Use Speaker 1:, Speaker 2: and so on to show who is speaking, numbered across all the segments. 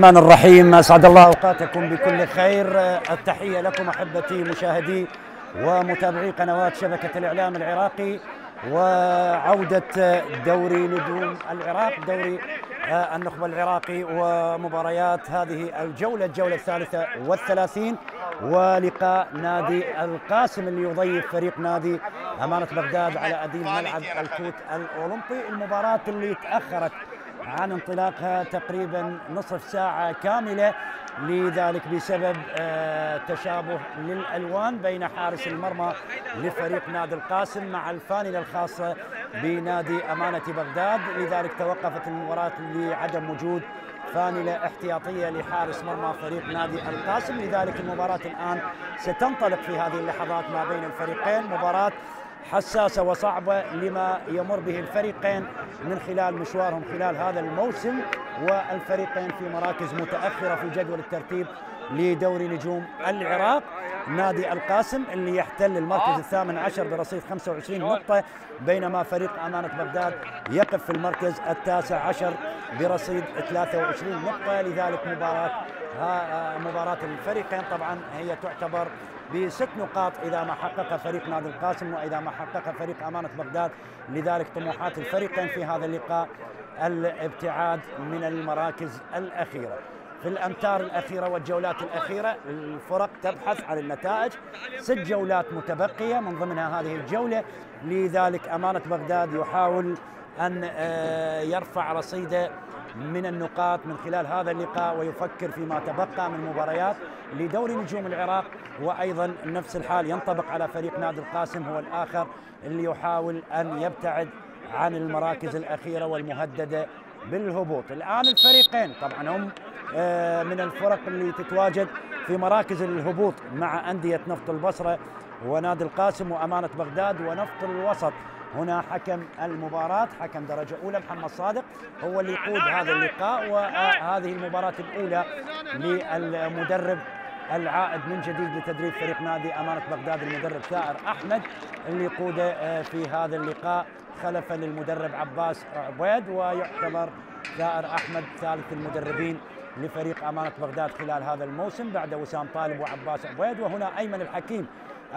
Speaker 1: الرحمن الرحيم. أسعد الله أوقاتكم بكل خير. التحية لكم أحبتي مشاهدي ومتابعي قنوات شبكة الإعلام العراقي وعودة دوري نجوم العراق دوري النخبة العراقي ومباريات هذه الجولة الجولة الثالثة والثلاثين ولقاء نادي القاسم اللي يضيف فريق نادي أمانة بغداد على اديم ملعب الكوت الأولمبي. المباراة اللي تأخرت عن انطلاقها تقريبا نصف ساعة كاملة لذلك بسبب تشابه للألوان بين حارس المرمى لفريق نادي القاسم مع الفانلة الخاصة بنادي أمانة بغداد. لذلك توقفت المباراة لعدم وجود فانلة احتياطية لحارس مرمى فريق نادي القاسم. لذلك المباراة الآن ستنطلق في هذه اللحظات ما بين الفريقين. مباراة حساسة وصعبة لما يمر به الفريقين من خلال مشوارهم خلال هذا الموسم والفريقين في مراكز متأخرة في جدول الترتيب لدوري نجوم العراق. نادي القاسم اللي يحتل المركز الثامن عشر برصيد 25 نقطة بينما فريق أمانة بغداد يقف في المركز التاسع عشر برصيد 23 نقطة. لذلك مباراة مباراة الفريقين طبعا هي تعتبر بست نقاط إذا ما حقق فريق نادي القاسم وإذا ما حقق فريق أمانة بغداد. لذلك طموحات الفريقين في هذا اللقاء الابتعاد من المراكز الأخيرة. في الأمتار الأخيرة والجولات الأخيرة الفرق تبحث عن النتائج. ست جولات متبقية من ضمنها هذه الجولة. لذلك أمانة بغداد يحاول أن يرفع رصيده من النقاط من خلال هذا اللقاء ويفكر فيما تبقى من مباريات لدوري نجوم العراق وأيضا نفس الحال ينطبق على فريق نادي القاسم هو الآخر اللي يحاول أن يبتعد عن المراكز الأخيرة والمهددة بالهبوط. الآن الفريقين طبعا هم من الفرق اللي تتواجد في مراكز الهبوط مع أندية نفط البصرة ونادي القاسم وأمانة بغداد ونفط الوسط. هنا حكم المباراة حكم درجة أولى محمد صادق هو اللي يقود هذا اللقاء وهذه المباراة الأولى للمدرب العائد من جديد لتدريب فريق نادي أمانة بغداد المدرب ثائر أحمد اللي يقوده في هذا اللقاء خلفا للمدرب عباس عبيد ويعتبر ثائر أحمد ثالث المدربين لفريق أمانة بغداد خلال هذا الموسم بعد وسام طالب وعباس عبيد وهنا أيمن الحكيم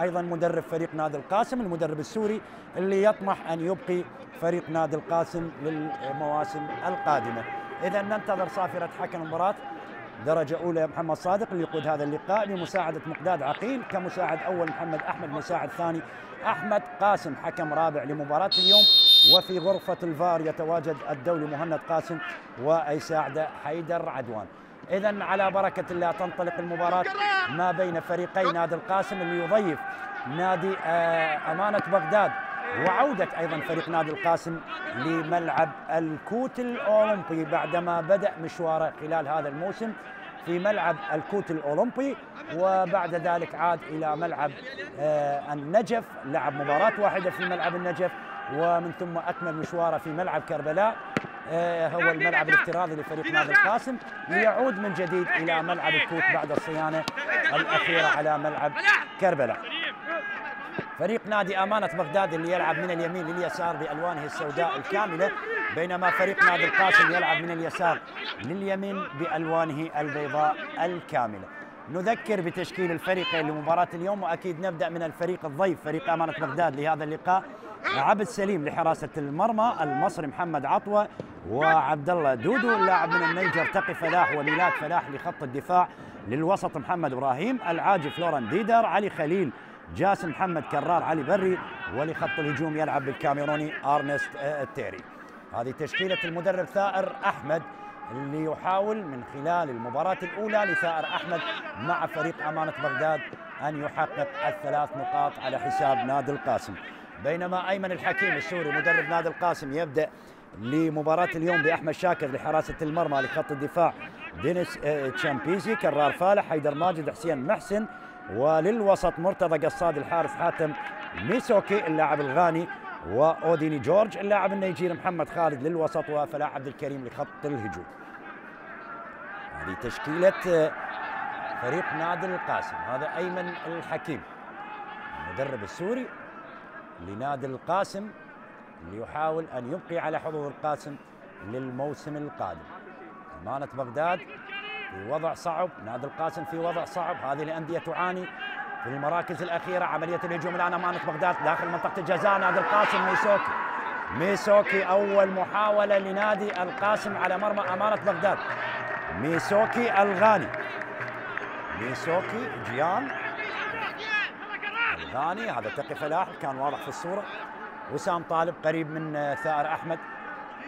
Speaker 1: أيضا مدرب فريق نادي القاسم المدرب السوري اللي يطمح أن يبقي فريق نادي القاسم للمواسم القادمة. اذا ننتظر صافرة حكم المباراة. درجة أولى محمد صادق اللي يقود هذا اللقاء بمساعدة مقداد عقيل كمساعد أول محمد أحمد مساعد ثاني أحمد قاسم حكم رابع لمباراة اليوم. وفي غرفة الفار يتواجد الدولي مهند قاسم ويساعده حيدر عدوان. اذا على بركة الله تنطلق المباراة ما بين فريقي نادي القاسم اللي يضيف نادي أمانة بغداد وعودة أيضا فريق نادي القاسم لملعب الكوت الأولمبي بعدما بدأ مشواره خلال هذا الموسم في ملعب الكوت الأولمبي وبعد ذلك عاد إلى ملعب النجف لعب مباراة واحدة في ملعب النجف ومن ثم أكمل مشواره في ملعب كربلاء. هو الملعب الافتراضي لفريق نادي القاسم. ليعود من جديد إلى ملعب الكوت بعد الصيانة الأخيرة على ملعب كربلاء. فريق. نادي أمانة بغداد اللي يلعب من اليمين لليسار بألوانه السوداء الكاملة بينما فريق نادي القاسم يلعب من اليسار لليمين بألوانه البيضاء الكاملة. نذكر بتشكيل الفريقين لمباراة اليوم وأكيد نبدأ من الفريق الضيف فريق أمانة بغداد لهذا اللقاء. عبد سليم لحراسة المرمى المصري محمد عطوة وعبد الله دودو اللاعب من النيجر تقي فلاح وميلاد فلاح لخط الدفاع للوسط محمد إبراهيم العاجي فلوران ديدر علي خليل جاسم محمد كرار علي بري ولخط الهجوم يلعب بالكاميروني أرنست التيري. هذه تشكيلة المدرب ثائر أحمد. اللي يحاول من خلال المباراة الأولى لثائر أحمد مع فريق أمانة بغداد أن يحقق الثلاث نقاط على حساب نادي القاسم. بينما أيمن الحكيم السوري مدرب نادي القاسم يبدأ لمباراة اليوم بأحمد شاكر لحراسة المرمى لخط الدفاع. دينيس تشامبيزي كرار فالح حيدر ماجد حسين محسن وللوسط مرتضى قصاد الحارس حاتم ميسوكي اللاعب الغاني. وأوديني جورج اللاعب النيجيري محمد خالد للوسط وفلاح عبد الكريم لخط الهجوم. هذه تشكيلة فريق نادي القاسم. هذا أيمن الحكيم المدرب السوري لنادي القاسم اللي يحاول أن يبقي على حظوظ القاسم للموسم القادم. أمانة بغداد في وضع صعب نادي القاسم في وضع صعب. هذه الأندية تعاني في المراكز الأخيرة عملية الهجوم الآن امانه بغداد داخل منطقة الجزاء نادي القاسم ميسوكي ميسوكي أول محاولة لنادي القاسم على مرمى أمانة بغداد. ميسوكي الغاني. ميسوكي جيان. الغاني هذا تقي فلاح كان واضح في الصورة. وسام طالب قريب من ثائر أحمد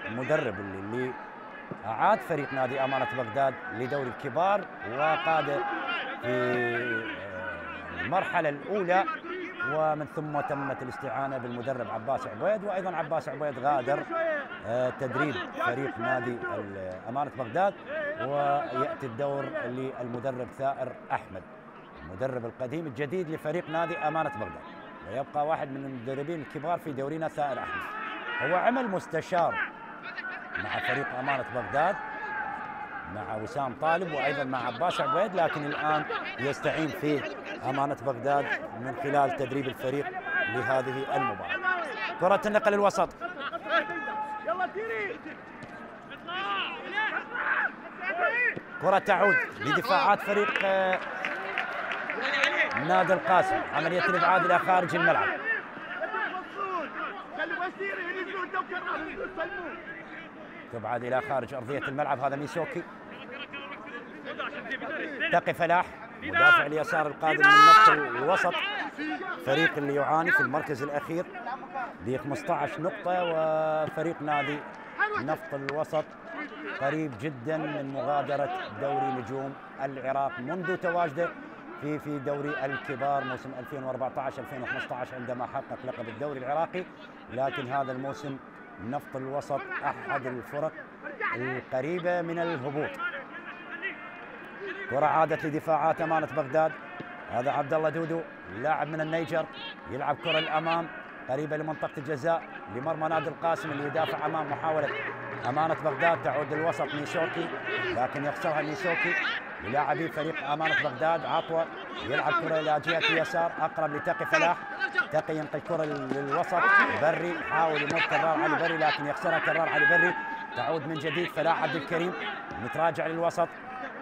Speaker 1: المدرب اللي, اللي أعاد فريق نادي أمانة بغداد لدوري الكبار وقاد في المرحلة الأولى ومن ثم تمت الاستعانة بالمدرب عباس عبيد وأيضا عباس عبيد غادر تدريب فريق نادي امانه بغداد ويأتي الدور للمدرب ثائر أحمد المدرب القديم الجديد لفريق نادي امانه بغداد ويبقى واحد من المدربين الكبار في دورينا ثائر أحمد. هو عمل مستشار مع فريق امانه بغداد مع وسام طالب وأيضا مع عباس عبيد لكن الآن يستعين في أمانة بغداد من خلال تدريب الفريق لهذه المباراة. كرة النقل الوسط. كرة تعود لدفاعات فريق نادي القاسم عملية الإبعاد إلى خارج الملعب. تبعد إلى خارج أرضية الملعب. هذا ميسوكي. تقي فلاح مدافع اليسار القادم من نفط الوسط. فريق اللي يعاني في المركز الأخير. ب 15 نقطة وفريق نادي نفط الوسط. قريب جدا من مغادرة دوري نجوم العراق منذ تواجده في في دوري الكبار موسم 2014 2015 عندما حقق لقب الدوري العراقي. لكن هذا الموسم نفط الوسط أحد الفرق القريبة من الهبوط. كرة عادت لدفاعات أمانة بغداد. هذا عبد الله دودو لاعب من النيجر يلعب كرة الأمام قريبة لمنطقة الجزاء لمرمى نادي القاسم اللي يدافع أمام محاولة أمانة بغداد تعود للوسط ميسوكي لكن يخسرها ميسوكي للاعبي فريق أمانة بغداد عطوة يلعب كرة إلى جهة اليسار أقرب لتقي فلاح تقي ينقل كرة للوسط بري يحاول يمر كرار علي بري لكن يخسرها كرار علي بري. تعود من جديد فلاح عبد الكريم متراجع للوسط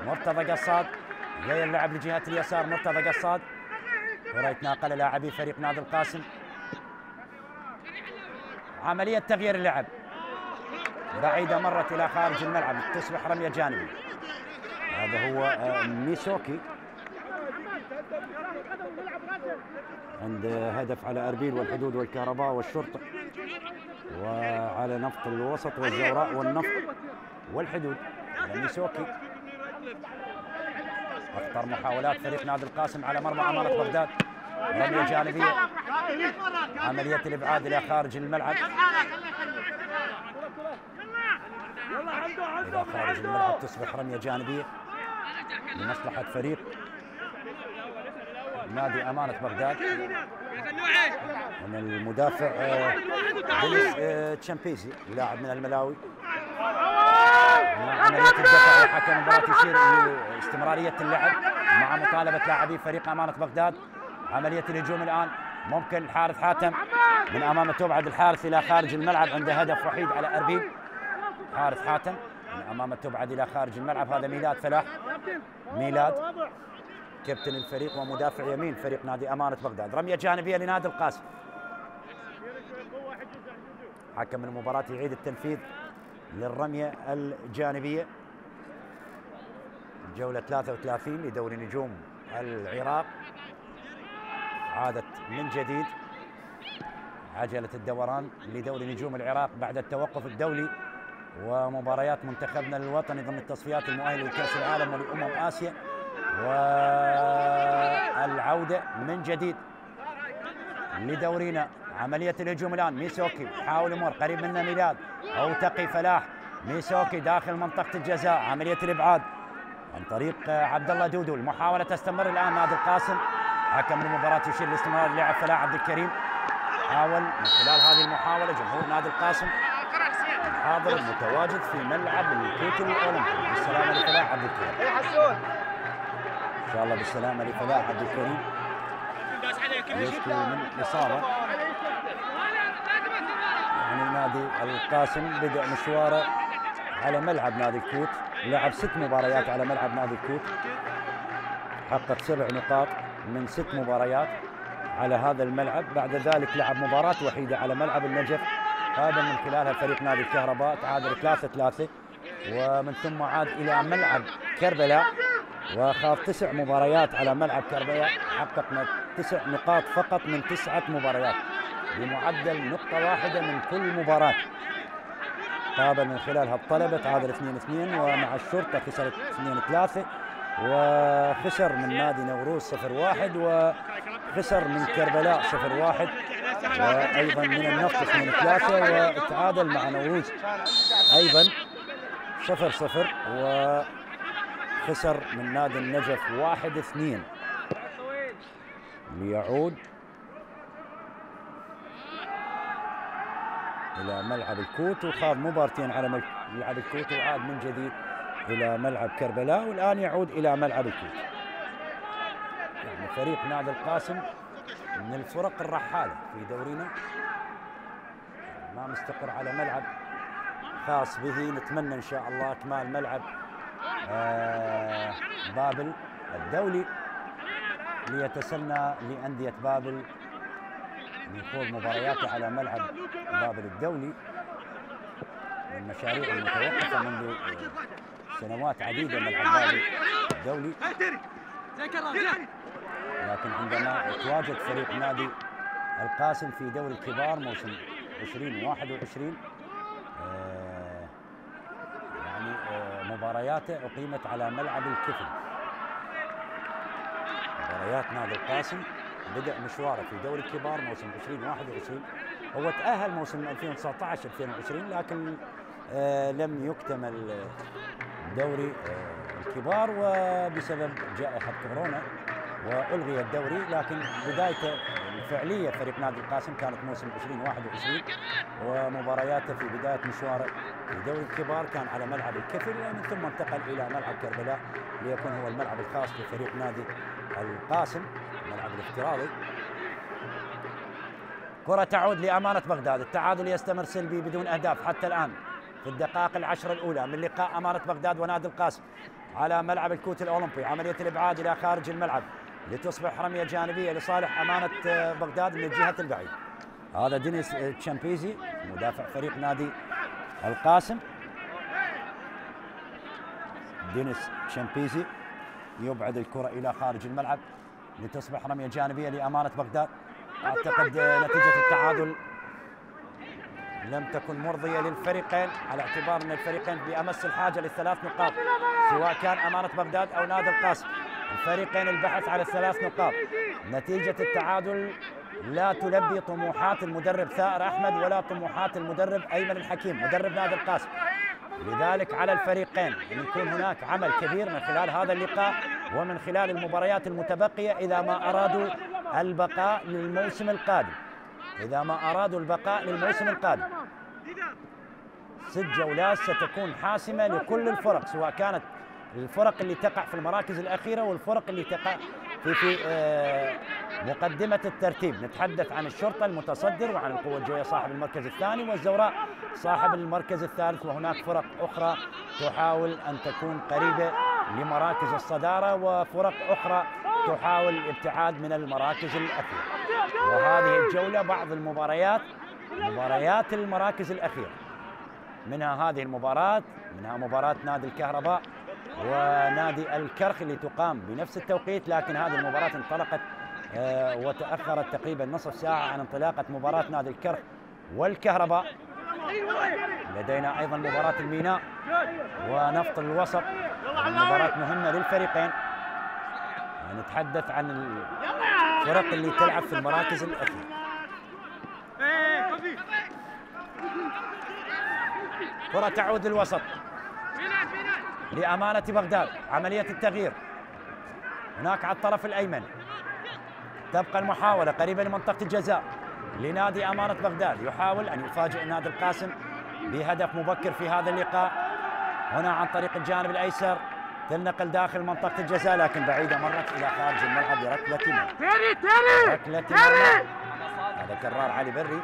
Speaker 1: مرتضى قصاد جاي اللعب لجهة اليسار مرتضى قصاد. كرة يتناقل لاعبي فريق نادي القاسم. عملية تغيير اللعب بعيدة مرت إلى خارج الملعب تصبح رمية جانبي هذا هو ميسوكي. عند هدف على أربيل والحدود والكهرباء والشرطة. وعلى نفط الوسط والزوراء والنفط والحدود. ميسوكي. أخطر محاولات فريق نادي القاسم على مرمى امانه بغداد. رمية جانبية. عملية الإبعاد إلى خارج الملعب. إلى خارج الملعب تصبح رمية جانبية. لمصلحة فريق نادي أمانة بغداد. من المدافع دينيس تشامبيزي لاعب من الملاوي. عملية الدفع وحكم المباراة يشير لاستمرارية اللعب مع مطالبة لاعبي فريق أمانة بغداد. عملية الهجوم الآن ممكن الحارث حاتم من أمامه تبعد الحارث إلى خارج الملعب عنده هدف وحيد على أربيل حارث حاتم. من أمامه تبعد إلى خارج الملعب. هذا ميلاد فلاح. ميلاد. كابتن الفريق ومدافع يمين. فريق نادي أمانة بغداد. رمية جانبية لنادي القاسم حكم المباراة يعيد التنفيذ للرمية الجانبية. الجولة 33 لدوري نجوم العراق. عادت من جديد. عجلة الدوران لدوري نجوم العراق بعد التوقف الدولي. ومباريات منتخبنا الوطني ضمن التصفيات المؤهلة لكأس العالم ولأمم آسيا. والعودة من جديد لدورينا. عملية الهجوم الآن. ميسوكي حاول يمر. قريب منه ميلاد. أو تقي فلاح. ميسوكي داخل منطقة الجزاء. عملية الإبعاد عن طريق عبد الله دودو المحاولة تستمر الآن نادي القاسم. حكم المباراة يشير لاستمرار اللاعب فلاح عبد الكريم. حاول من خلال هذه المحاولة جمهور نادي القاسم حاضر متواجد في ملعب الكوت الأولمبي. بالسلامة لفلاح عبد الكريم. إن شاء الله بالسلامة لفلاح عبد الكريم. يشكو من إصابة. يعني نادي القاسم بدأ مشواره على ملعب نادي الكوت لعب ست مباريات على ملعب نادي الكوت حقق سبع نقاط من ست مباريات على هذا الملعب. بعد ذلك لعب مباراة وحيدة على ملعب النجف. هذا من خلالها فريق نادي الكهرباء تعادل 3 3 ومن ثم عاد إلى ملعب كربلاء. وخاض تسع مباريات على ملعب كربلاء حقق تسع نقاط فقط من تسعة مباريات. بمعدل نقطة واحدة من كل مباراة. قابل من خلالها الطلبة تعادل 2 2 ومع الشرطة خسر 2 3 وخسر من نادي نوروز 0 1 وخسر من كربلاء 0 1 وأيضا من النفط 2 3 وتعادل مع نوروز أيضا 0 0 وخسر من نادي النجف 1 2 ليعود إلى ملعب الكوت وخاض مبارتين على ملعب الكوت وعاد من جديد إلى ملعب كربلاء والآن يعود إلى ملعب الكوت. يعني فريق نادي القاسم من الفرق الرحالة في دورينا. ما مستقر على ملعب خاص به نتمنى إن شاء الله إكمال ملعب آه بابل الدولي ليتسنى لأندية بابل يخوض مبارياته على ملعب بابل الدولي من المشاريع المتوقفه منذ سنوات عديدة ملعب بابل الدولي. لكن عندما تواجد فريق نادي القاسم في دوري الكبار موسم 2021 آه يعني آه مبارياته أقيمت على ملعب الكفل. مباريات نادي القاسم. بدأ مشواره في دوري الكبار موسم 2021 هو تأهل موسم 2019 2020 لكن آه لم يكتمل دوري الكبار وبسبب جائحة كورونا والغي الدوري لكن بدايته الفعلية فريق نادي القاسم كانت موسم 2021 ومبارياته في بداية مشواره في دوري الكبار كان على ملعب الكفل ومن ثم انتقل إلى ملعب كربلاء ليكون هو الملعب الخاص بفريق نادي القاسم الملعب الافتراضي. كرة تعود لأمانة بغداد التعادل يستمر سلبي بدون أهداف حتى الآن في الدقائق العشر الأولى من لقاء أمانة بغداد ونادي القاسم على ملعب الكوت الأولمبي عملية الإبعاد إلى خارج الملعب. لتصبح رمية جانبية لصالح أمانة بغداد من الجهة البعيدة هذا دينيس تشامبيزي مدافع فريق نادي القاسم. دينيس تشامبيزي يبعد الكرة إلى خارج الملعب. لتصبح رمية جانبية لأمانة بغداد. أعتقد نتيجة التعادل لم تكن مرضية للفريقين على اعتبار أن الفريقين بأمس الحاجة للثلاث نقاط سواء كان أمانة بغداد أو نادي القاسم. الفريقين البحث على الثلاث نقاط. نتيجة التعادل لا تلبي طموحات المدرب ثائر أحمد ولا طموحات المدرب أيمن الحكيم مدرب نادي القاسم لذلك على الفريقين أن يكون هناك عمل كبير من خلال هذا اللقاء ومن خلال المباريات المتبقية إذا ما أرادوا البقاء للموسم القادم. إذا ما أرادوا البقاء للموسم القادم. ست جولات ستكون حاسمة لكل الفرق سواء كانت الفرق اللي تقع في المراكز الأخيرة والفرق اللي تقع في في آه مقدمة الترتيب. نتحدث عن الشرطة المتصدر وعن القوة الجوية صاحب المركز الثاني والزوراء صاحب المركز الثالث. وهناك فرق أخرى تحاول أن تكون قريبة لمراكز الصدارة وفرق أخرى تحاول الابتعاد من المراكز الأخيرة. وهذه الجولة بعض المباريات مباريات المراكز الأخيرة. منها هذه المباراة منها مباراة نادي الكهرباء. ونادي الكرخ اللي تقام بنفس التوقيت لكن هذه المباراة انطلقت آه وتأخرت تقريبا نصف ساعة عن انطلاقة مباراة نادي الكرخ والكهرباء. لدينا أيضا مباراة الميناء ونفط الوسط. مباراة مهمة للفريقين. نتحدث عن الفرق اللي تلعب في المراكز الأخيرة. كرة تعود للوسط. لأمانة بغداد عملية التغيير. هناك على الطرف الأيمن. تبقى المحاولة قريبة لمنطقة الجزاء. لنادي أمانة بغداد يحاول أن يفاجئ نادي القاسم بهدف مبكر في هذا اللقاء. هنا عن طريق الجانب الأيسر تنقل داخل منطقة الجزاء لكن بعيدة مرت إلى خارج الملعب بركلة مرمى ركلة مرمى هذا كرار علي بري.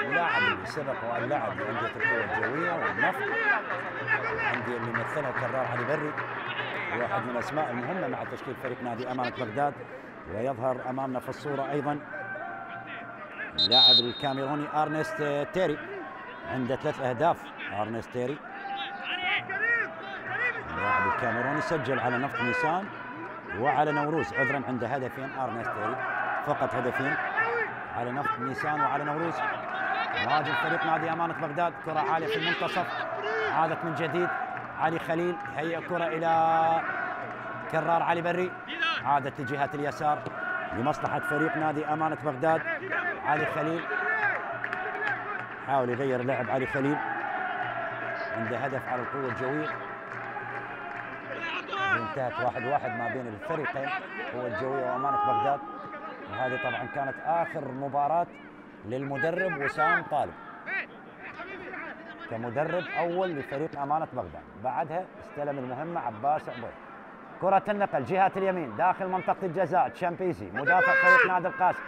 Speaker 1: اللاعب اللي سبق وأن لعب لأندية القوه الجوية والنفط. الأندية اللي مثلها كرار علي بري واحد من الأسماء المهمة مع تشكيل فريق نادي امانه بغداد ويظهر أمامنا في الصورة أيضا اللاعب الكاميروني أرنست تيري. عنده ثلاث أهداف أرنست تيري. اللاعب الكاميروني سجل على نفط ميسان وعلى نوروز. عذرا عنده هدفين أرنست تيري فقط هدفين. على نفط ميسان وعلى نوروز. مهاجم فريق نادي أمانة بغداد كرة عالية في المنتصف. عادت من جديد. علي خليل هيئ كرة إلى كرار علي بري. عادت لجهه اليسار لمصلحة فريق نادي أمانة بغداد. علي خليل. حاول يغير لعب علي خليل. عنده هدف على القوة الجوية. انتهت واحد واحد ما بين الفريقين القوه الجوية وأمانة بغداد. وهذه طبعا كانت آخر مباراة للمدرب وسام طالب. كمدرب أول لفريق أمانة بغداد. بعدها استلم المهمة عباس عبيد. كرة النقل جهة اليمين داخل منطقة الجزاء. تشامبيزي مدافع فريق نادي القاسم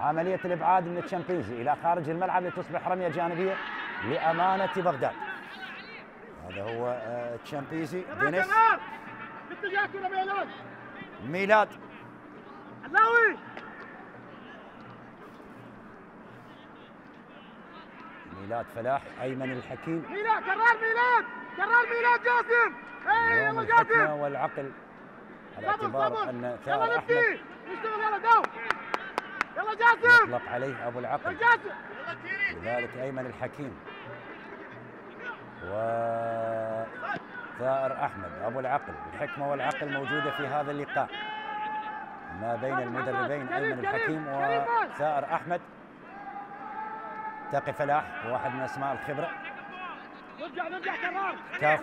Speaker 1: عملية الإبعاد من تشامبيزي إلى خارج الملعب لتصبح رمية جانبية لأمانة بغداد. هذا هو آه، تشامبيزي. دينيس. ميلاد.
Speaker 2: علاوي
Speaker 1: ميلاد فلاح أيمن الحكيم.
Speaker 2: ميلاد كرار ميلاد كرار ميلاد جاسم. اي يلا جاسم.
Speaker 1: والعقل على اعتبار ثار أحمد.
Speaker 2: نبتي اشتغل يلا داو يلا جاسم.
Speaker 1: يطلق عليه أبو
Speaker 2: يلا
Speaker 1: العقل
Speaker 2: جاسم.
Speaker 1: لذلك أيمن الحكيم. و ثائر أحمد أبو العقل. الحكمة والعقل موجودة في هذا اللقاء. ما بين المدربين أيمن الحكيم وثائر أحمد. تقي فلاح واحد من أسماء الخبرة.
Speaker 2: نرجع نرجع كرار
Speaker 1: كاف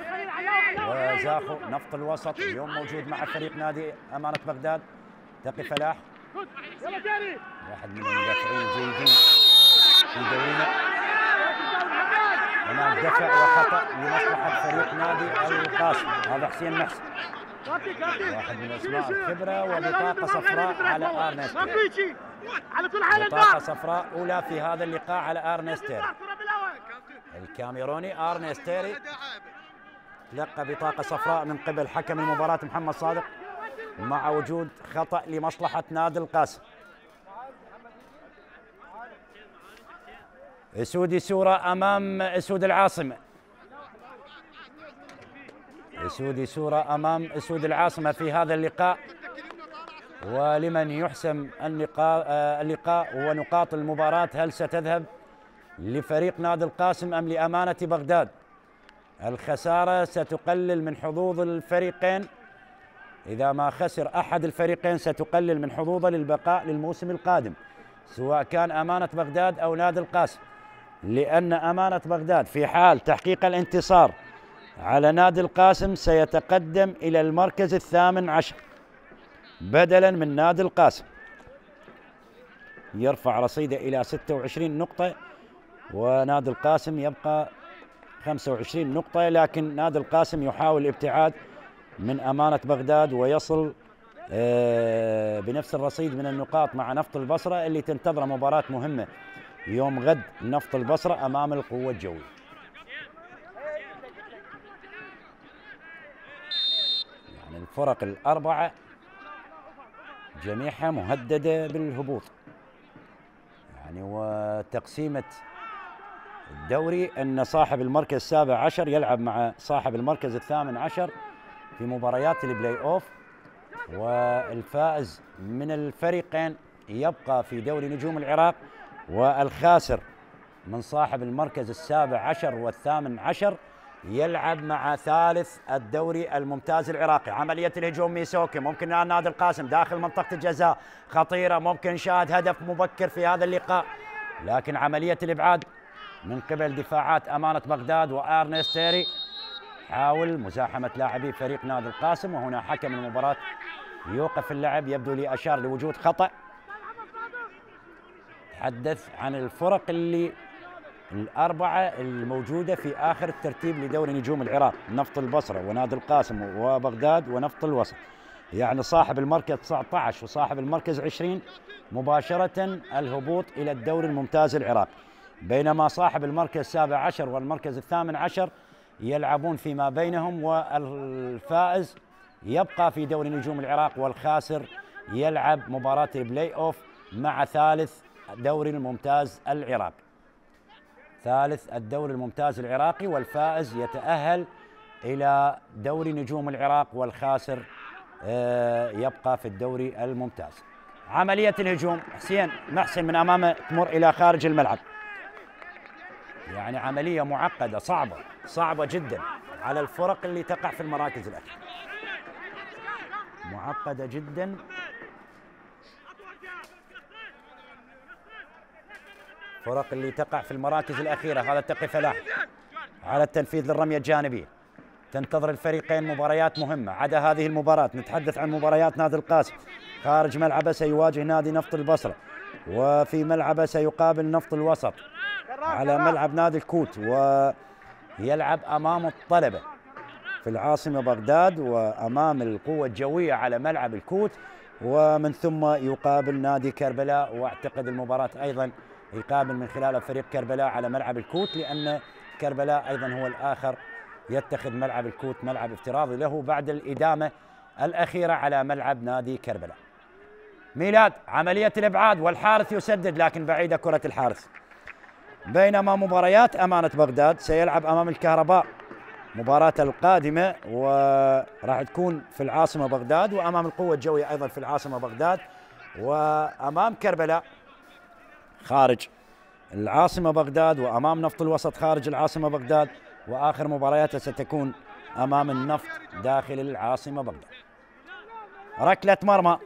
Speaker 1: وزاخو نفط الوسط اليوم موجود مع فريق نادي أمانة بغداد. تقي فلاح. واحد من المدافعين الجيدين. في دورينا هناك دفع وخطأ لمصلحة فريق نادي القاسم. هذا حسين محسن. واحد من أسماء الخبرة وبطاقة صفراء على
Speaker 2: شيء. على كل حال
Speaker 1: بطاقة صفراء أولى في هذا اللقاء على أرنستيري الكاميروني أرنستيري تلقى بطاقة صفراء من قبل حكم المباراة محمد صادق مع وجود خطأ لمصلحة نادي القاسم. أسود سورة أمام أسود العاصمة. أسود سورة أمام أسود العاصمة في هذا اللقاء. ولمن يحسم اللقاء آه، اللقاء ونقاط المباراة هل ستذهب لفريق نادي القاسم أم لأمانة بغداد؟ الخسارة ستقلل من حظوظ الفريقين. إذا ما خسر أحد الفريقين ستقلل من حظوظه للبقاء للموسم القادم سواء كان أمانة بغداد أو نادي القاسم. لأن أمانة بغداد في حال تحقيق الانتصار على نادي القاسم سيتقدم إلى المركز الثامن عشر. بدلا من نادي القاسم. يرفع رصيده إلى 26 نقطة ونادي القاسم يبقى 25 نقطة لكن نادي القاسم يحاول الابتعاد من أمانة بغداد ويصل آه، بنفس الرصيد من النقاط مع نفط البصرة اللي تنتظر مباراة مهمة يوم غد نفط البصرة أمام القوة الجوية. يعني الفرق الأربعة جميعها مهددة بالهبوط. يعني وتقسيمة الدوري أن صاحب المركز السابع عشر يلعب مع صاحب المركز الثامن عشر في مباريات البلاي أوف والفائز من الفريقين يبقى في دوري نجوم العراق والخاسر من صاحب المركز السابع عشر والثامن عشر يلعب مع ثالث الدوري الممتاز العراقي. عملية الهجوم ميسوكي ممكن نادي القاسم داخل منطقة الجزاء. خطيرة ممكن نشاهد هدف مبكر في هذا اللقاء. لكن عملية الإبعاد من قبل دفاعات أمانة بغداد وأرنست تيري حاول مزاحمة لاعبي فريق نادي القاسم وهنا حكم المباراة. يوقف اللعب يبدو لي أشار لوجود خطأ. تحدث عن الفرق اللي الأربعة الموجودة في آخر الترتيب لدوري نجوم العراق. نفط البصرة ونادي القاسم وبغداد ونفط الوسط. يعني صاحب المركز 19 وصاحب المركز 20 مباشرة الهبوط إلى الدوري الممتاز العراقي بينما صاحب المركز السابع عشر والمركز الثامن عشر يلعبون فيما بينهم والفائز يبقى في دوري نجوم العراق والخاسر يلعب مباراة البلاي أوف مع ثالث دوري الممتاز العراقي ثالث الدوري الممتاز العراقي والفائز يتأهل إلى دوري نجوم العراق والخاسر آه، يبقى في الدوري الممتاز. عملية الهجوم. حسين محسن من أمامه تمر إلى خارج الملعب. يعني عملية معقدة صعبة صعبة جدا على الفرق اللي تقع في المراكز الأخيرة. معقدة جدا. فرق اللي تقع في المراكز الأخيرة. هذا تقي فلاح. على التنفيذ للرمية الجانبية تنتظر الفريقين مباريات مهمة. عدا هذه المباراة. نتحدث عن مباريات نادي القاسم خارج ملعبه سيواجه نادي نفط البصرة. وفي ملعبه سيقابل نفط الوسط. على ملعب نادي الكوت. ويلعب أمام الطلبة. في العاصمة بغداد. وأمام القوة الجوية على ملعب الكوت. ومن ثم يقابل نادي كربلاء. واعتقد المباراة أيضا يقابل من خلال فريق كربلاء على ملعب الكوت لأن كربلاء أيضا هو الآخر يتخذ ملعب الكوت ملعب افتراضي له بعد الإدامة الأخيرة على ملعب نادي كربلاء. ميلاد عملية الإبعاد والحارث يسدد لكن بعيدة كرة الحارث بينما مباريات أمانة بغداد سيلعب أمام الكهرباء. مباراة القادمة وراح تكون في العاصمة بغداد وأمام القوة الجوية أيضا في العاصمة بغداد وأمام كربلاء خارج العاصمة بغداد وأمام نفط الوسط خارج العاصمة بغداد وآخر مبارياته ستكون أمام النفط داخل العاصمة بغداد. ركلة مرمى.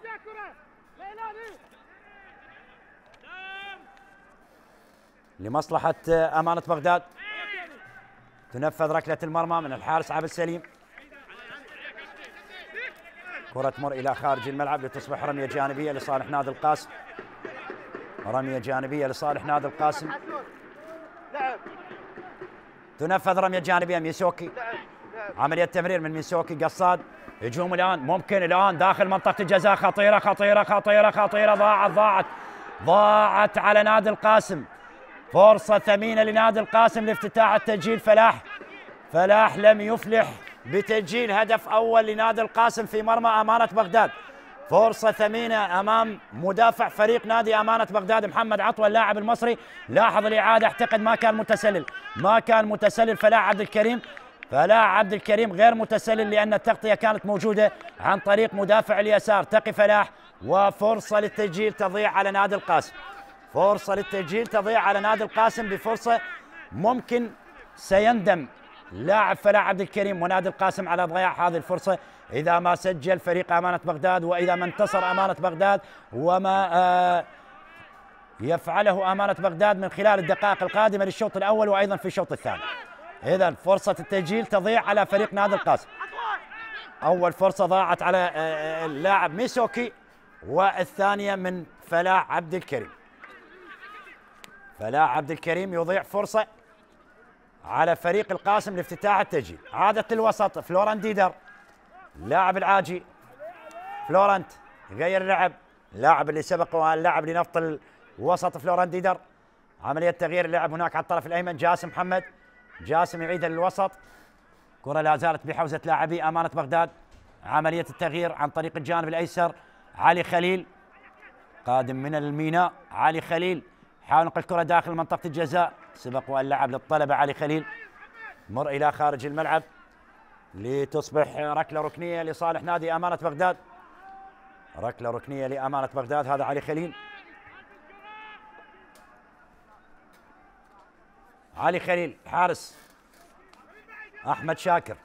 Speaker 1: لمصلحة أمانة بغداد. تنفذ ركلة المرمى من الحارس عبد السليم. كرة تمر إلى خارج الملعب لتصبح رمية جانبية لصالح نادي القاسم رمية جانبية لصالح نادي القاسم. تنفذ رمية جانبية ميسوكي. عملية تمرير من ميسوكي. قصاد هجوم الآن. ممكن الآن داخل منطقة الجزاء. خطيرة خطيرة خطيرة خطيرة. ضاعت ضاعت. ضاعت على نادي القاسم. فرصة ثمينة لنادي القاسم لافتتاح التسجيل. فلاح فلاح لم يفلح بتسجيل هدف أول لنادي القاسم في مرمى أمانة بغداد. فرصة ثمينة أمام مدافع فريق نادي أمانة بغداد محمد عطوة اللاعب المصري. لاحظ الإعادة أعتقد ما كان متسلل. ما كان متسلل فلاح عبد الكريم. فلاح عبد الكريم غير متسلل لأن التغطية كانت موجودة عن طريق مدافع اليسار. تقي فلاح وفرصة للتسجيل تضيع على نادي القاسم. فرصة للتسجيل تضيع على نادي القاسم بفرصة ممكن سيندم. لاعب فلاح عبد الكريم ونادي القاسم على ضياع هذه الفرصة. إذا ما سجل فريق أمانة بغداد وإذا ما انتصر أمانة بغداد وما آه يفعله أمانة بغداد من خلال الدقائق القادمة للشوط الأول وأيضا في الشوط الثاني. إذا فرصة التسجيل تضيع على فريق نادي القاسم. أول فرصة ضاعت على آه، آه، اللاعب ميسوكي والثانية من فلاح عبد الكريم. فلاح عبد الكريم يضيع فرصة. على فريق القاسم لافتتاح التسجيل. عادت الوسط فلوران ديدر اللاعب العاجي فلورنت غير اللعب. اللاعب اللي سبق لعب لنفط الوسط فلورنت ديدر. عملية تغيير اللعب هناك على الطرف الأيمن جاسم محمد. جاسم يعيدها للوسط. كرة لا زالت بحوزة لاعبي أمانة بغداد. عملية التغيير عن طريق الجانب الأيسر. علي خليل قادم من الميناء. علي خليل حاول نقل الكرة داخل منطقة الجزاء. سبق واللعب للطلبة علي خليل. مر إلى خارج الملعب. لتصبح ركلة ركنية لصالح نادي أمانة بغداد. ركلة ركنية لأمانة بغداد هذا علي خليل. علي خليل حارس. أحمد شاكر.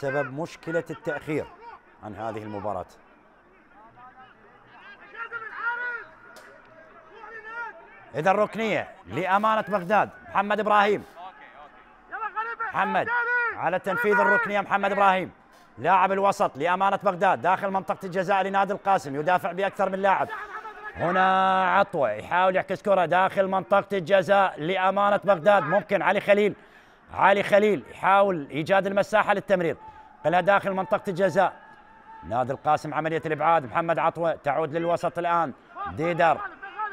Speaker 1: سبب مشكلة التأخير عن هذه المباراة. إذا الركنية لأمانة بغداد محمد إبراهيم. محمد على تنفيذ الركنية محمد إبراهيم. لاعب الوسط لأمانة بغداد داخل منطقة الجزاء لنادي القاسم يدافع بأكثر من لاعب. هنا عطوة يحاول يعكس كرة داخل منطقة الجزاء لأمانة بغداد. ممكن علي خليل علي خليل يحاول إيجاد المساحة للتمرير. ينقلها داخل منطقة الجزاء. نادي القاسم عملية الإبعاد محمد عطوة تعود للوسط الآن. ديدر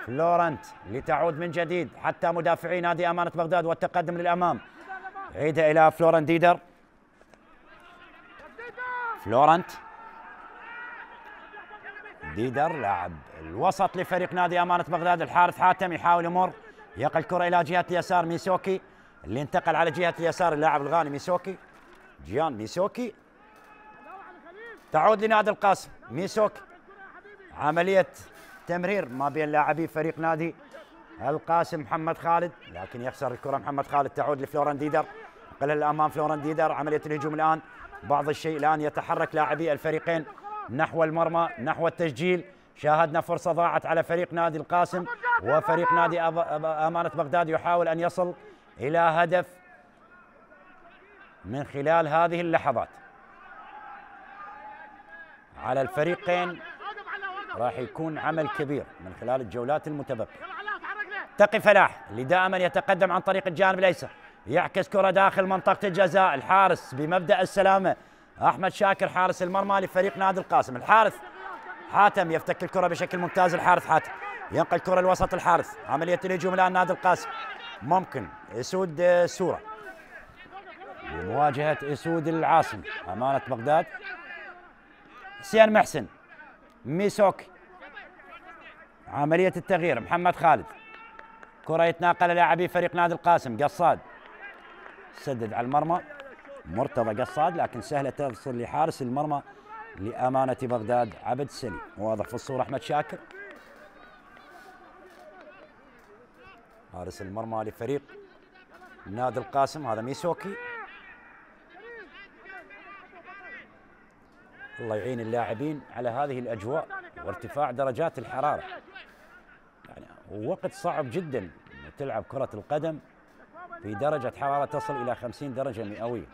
Speaker 1: فلورنت لتعود من جديد حتى مدافعي نادي أمانة بغداد والتقدم للأمام. يعيدها إلى فلورنت ديدر. فلورنت. ديدر لاعب الوسط لفريق نادي أمانة بغداد. الحارث حاتم يحاول يمر. ينقل الكره إلى جهة اليسار ميسوكي. اللي انتقل على جهة اليسار اللاعب الغاني ميسوكي. جيان ميسوكي. تعود لنادي القاسم ميسوكي. عملية تمرير ما بين لاعبي فريق نادي القاسم محمد خالد لكن يخسر الكرة محمد خالد تعود لفلوران ديدر. ينقل الأمام فلوران ديدر عملية الهجوم الآن. بعض الشيء الآن يتحرك لاعبي الفريقين نحو المرمى نحو التسجيل. شاهدنا فرصة ضاعت على فريق نادي القاسم وفريق نادي أمانة بغداد يحاول أن يصل إلى هدف من خلال هذه اللحظات. على الفريقين راح يكون عمل كبير من خلال الجولات المتبقية. تقي فلاح اللي دائما يتقدم عن طريق الجانب الأيسر. يعكس كرة داخل منطقة الجزاء. الحارس بمبدأ السلامة أحمد شاكر حارس المرمى لفريق نادي القاسم. الحارس حاتم يفتك الكرة بشكل ممتاز. الحارس حاتم ينقل كرة لوسط الحارس. عملية الهجوم الآن نادي القاسم. ممكن يسود سورة. لمواجهة اسود العاصم أمانة بغداد. حسين محسن. ميسوك. عملية التغيير. محمد خالد. كرة يتناقل لاعبي فريق نادي القاسم قصاد. سدد على المرمى. مرتضى قصاد لكن سهلة تصل لحارس المرمى لأمانة بغداد عبد السليم. واضح في الصورة أحمد شاكر. حارس المرمى لفريق نادي القاسم هذا ميسوكي. الله يعين اللاعبين على هذه الأجواء وارتفاع درجات الحرارة. يعني وقت صعب جدا تلعب كرة القدم في درجة حرارة تصل إلى 50 درجة مئوية.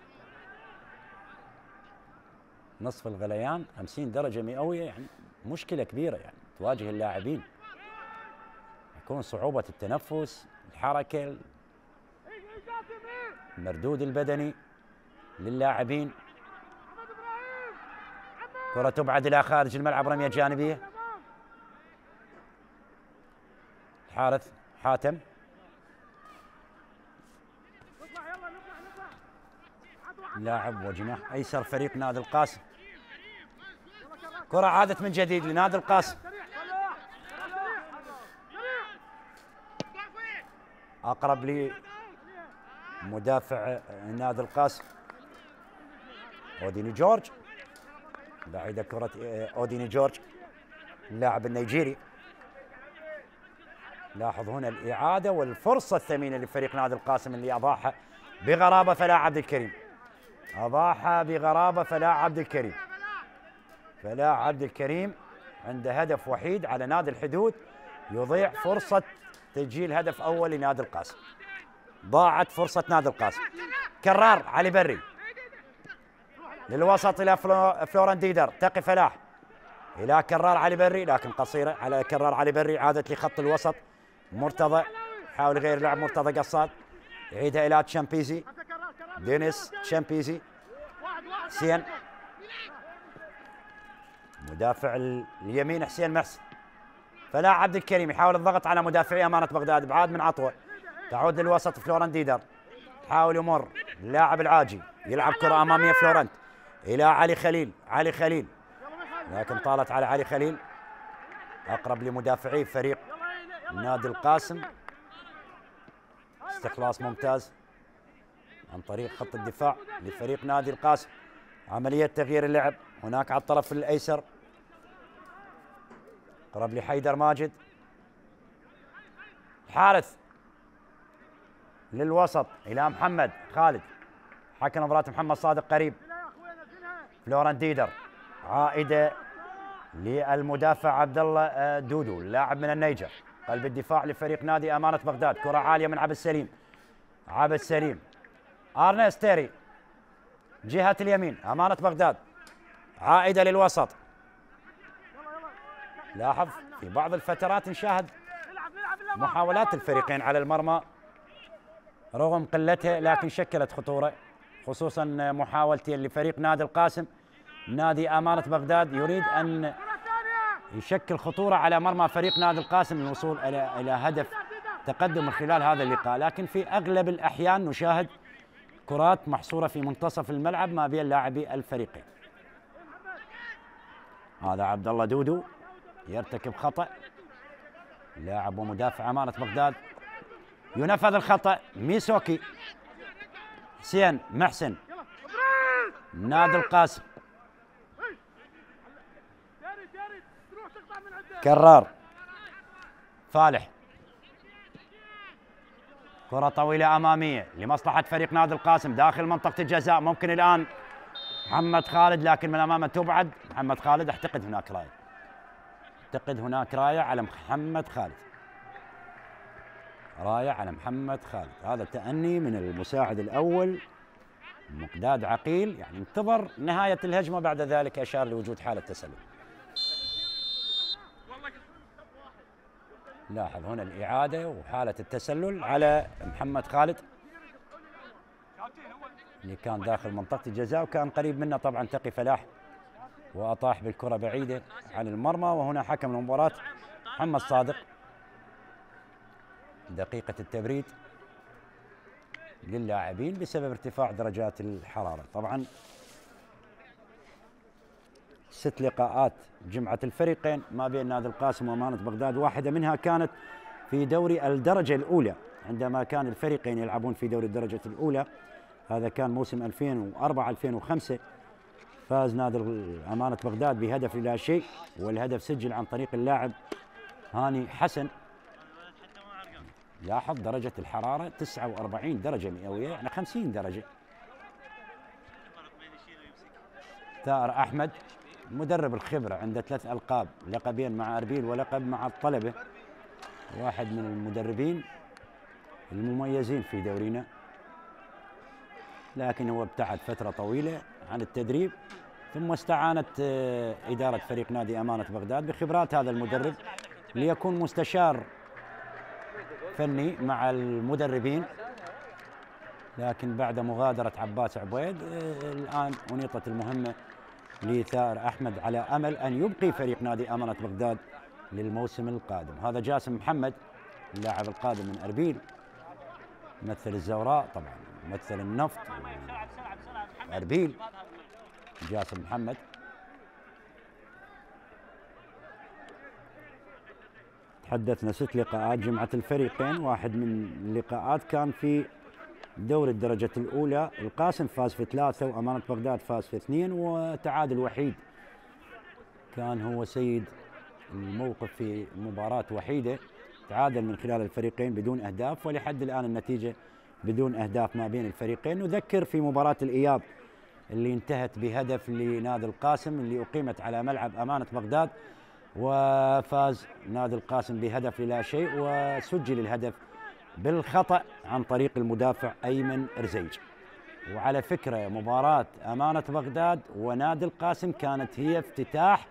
Speaker 1: نصف الغليان 50 درجة مئوية يعني مشكلة كبيرة يعني تواجه اللاعبين. يكون صعوبة التنفس الحركة المردود البدني للاعبين. كرة تبعد إلى خارج الملعب رمية جانبية. الحارث حاتم. لاعب وجناح أيسر فريق نادي القاسم. كرة عادت من جديد لنادي القاسم. أقرب لي مدافع نادي القاسم. اوديني جورج. بعيدة كرة أوديني جورج اللاعب النيجيري لاحظ هنا الإعادة والفرصة الثمينة لفريق نادي القاسم اللي أضاعها بغرابة فلا عبد الكريم. أضاعها بغرابة فلا عبد الكريم. فلا عبد الكريم عنده هدف وحيد على نادي الحدود يضيع فرصة تسجيل هدف أول لنادي القاسم. ضاعت فرصة نادي القاسم. كرار علي بري. للوسط إلى فلوران ديدر. تقي فلاح. إلى كرار علي بري. لكن قصيرة. على كرار علي بري. عادت لخط الوسط. مرتضى. حاول غير لعب مرتضى قصاد. يعيدها إلى تشامبيزي. دينيس تشامبيزي. حسين. مدافع اليمين حسين محسن فلاح عبد الكريم يحاول الضغط على مدافعي أمانة بغداد. إبعاد من عطوة. تعود للوسط فلورنت ديدر. حاول يمر. اللاعب العاجي. يلعب كرة أمامية فلورنت. إلى علي خليل علي خليل. لكن طالت على علي خليل. أقرب لمدافعي فريق نادي القاسم. استخلاص ممتاز عن طريق خط الدفاع لفريق نادي القاسم. عملية تغيير اللعب هناك على الطرف الأيسر. قرب لحيدر ماجد. حارث للوسط إلى محمد خالد. حكم مباراة محمد صادق قريب. فلوران ديدر عائدة للمدافع عبد الله آه، دودو اللاعب من النيجر. قلب الدفاع لفريق نادي أمانة بغداد. كرة عالية من عبد السليم. عبد السليم. ارنست تيري جهة اليمين أمانة بغداد. عائدة للوسط. لاحظ في بعض الفترات نشاهد محاولات الفريقين على المرمى رغم قلتها لكن شكلت خطورة. خصوصا محاولتين لفريق نادي القاسم نادي أمانة بغداد يريد أن يشكل خطورة على مرمى فريق نادي القاسم للوصول إلى إلى هدف تقدم من خلال هذا اللقاء. لكن في أغلب الأحيان نشاهد كرات محصورة في منتصف الملعب ما بين لاعبي الفريقين. هذا عبد الله دودو يرتكب خطأ. لاعب ومدافع أمانة بغداد. ينفذ الخطأ. ميسوكي حسين محسن نادي القاسم. كرار. فالح. كرة طويلة أمامية لمصلحة فريق نادي القاسم داخل منطقة الجزاء. ممكن الآن محمد خالد لكن من أمامه تبعد. محمد خالد أعتقد هناك راية. أعتقد هناك راية على محمد خالد. راية على محمد خالد. هذا تأني من المساعد الأول مقداد عقيل. يعني انتظر نهاية الهجمة بعد ذلك أشار لوجود حالة تسلل. لاحظ هنا الإعادة وحالة التسلل على محمد خالد. اللي كان داخل منطقة الجزاء وكان قريب منه طبعا تقي فلاح وأطاح بالكرة بعيدة عن المرمى. وهنا حكم المباراة محمد صادق. دقيقة التبريد للاعبين بسبب ارتفاع درجات الحرارة. طبعا ست لقاءات جمعت الفريقين ما بين نادي القاسم وأمانة بغداد. واحدة منها كانت في دوري الدرجة الأولى عندما كان الفريقين يلعبون في دوري الدرجة الأولى. هذا كان موسم 2004 2005 فاز نادي أمانة بغداد بهدف لا شيء والهدف سجل عن طريق اللاعب هاني حسن. لاحظ درجة الحرارة 49 درجة مئوية يعني 50 درجة. ثائر أحمد مدرب الخبرة عنده ثلاث ألقاب لقبين مع أربيل ولقب مع الطلبة. واحد من المدربين المميزين في دورينا. لكن هو ابتعد فترة طويلة عن التدريب ثم استعانت آه، إدارة فريق نادي أمانة بغداد بخبرات هذا المدرب ليكون مستشار فني مع المدربين. لكن بعد مغادرة عباس عبيد آه، الآن أنيطت المهمة لثائر أحمد على أمل أن يبقي فريق نادي أمانة بغداد للموسم القادم. هذا جاسم محمد اللاعب القادم من أربيل. مثل الزوراء طبعا مثل النفط أربيل. جاسم محمد تحدثنا ست لقاءات جمعت الفريقين واحد من اللقاءات كان في دوري الدرجة الأولى. القاسم فاز في ثلاثة وأمانة بغداد فاز في اثنين وتعادل وحيد كان هو سيد الموقف في مباراة وحيدة. تعادل من خلال الفريقين بدون أهداف ولحد الآن النتيجة بدون أهداف ما بين الفريقين. نذكر في مباراة الإياب اللي انتهت بهدف لنادي القاسم اللي أقيمت على ملعب أمانة بغداد وفاز نادي القاسم بهدف لا شيء وسجل الهدف بالخطأ عن طريق المدافع أيمن رزيج. وعلى فكرة مباراة أمانة بغداد ونادي القاسم كانت هي افتتاح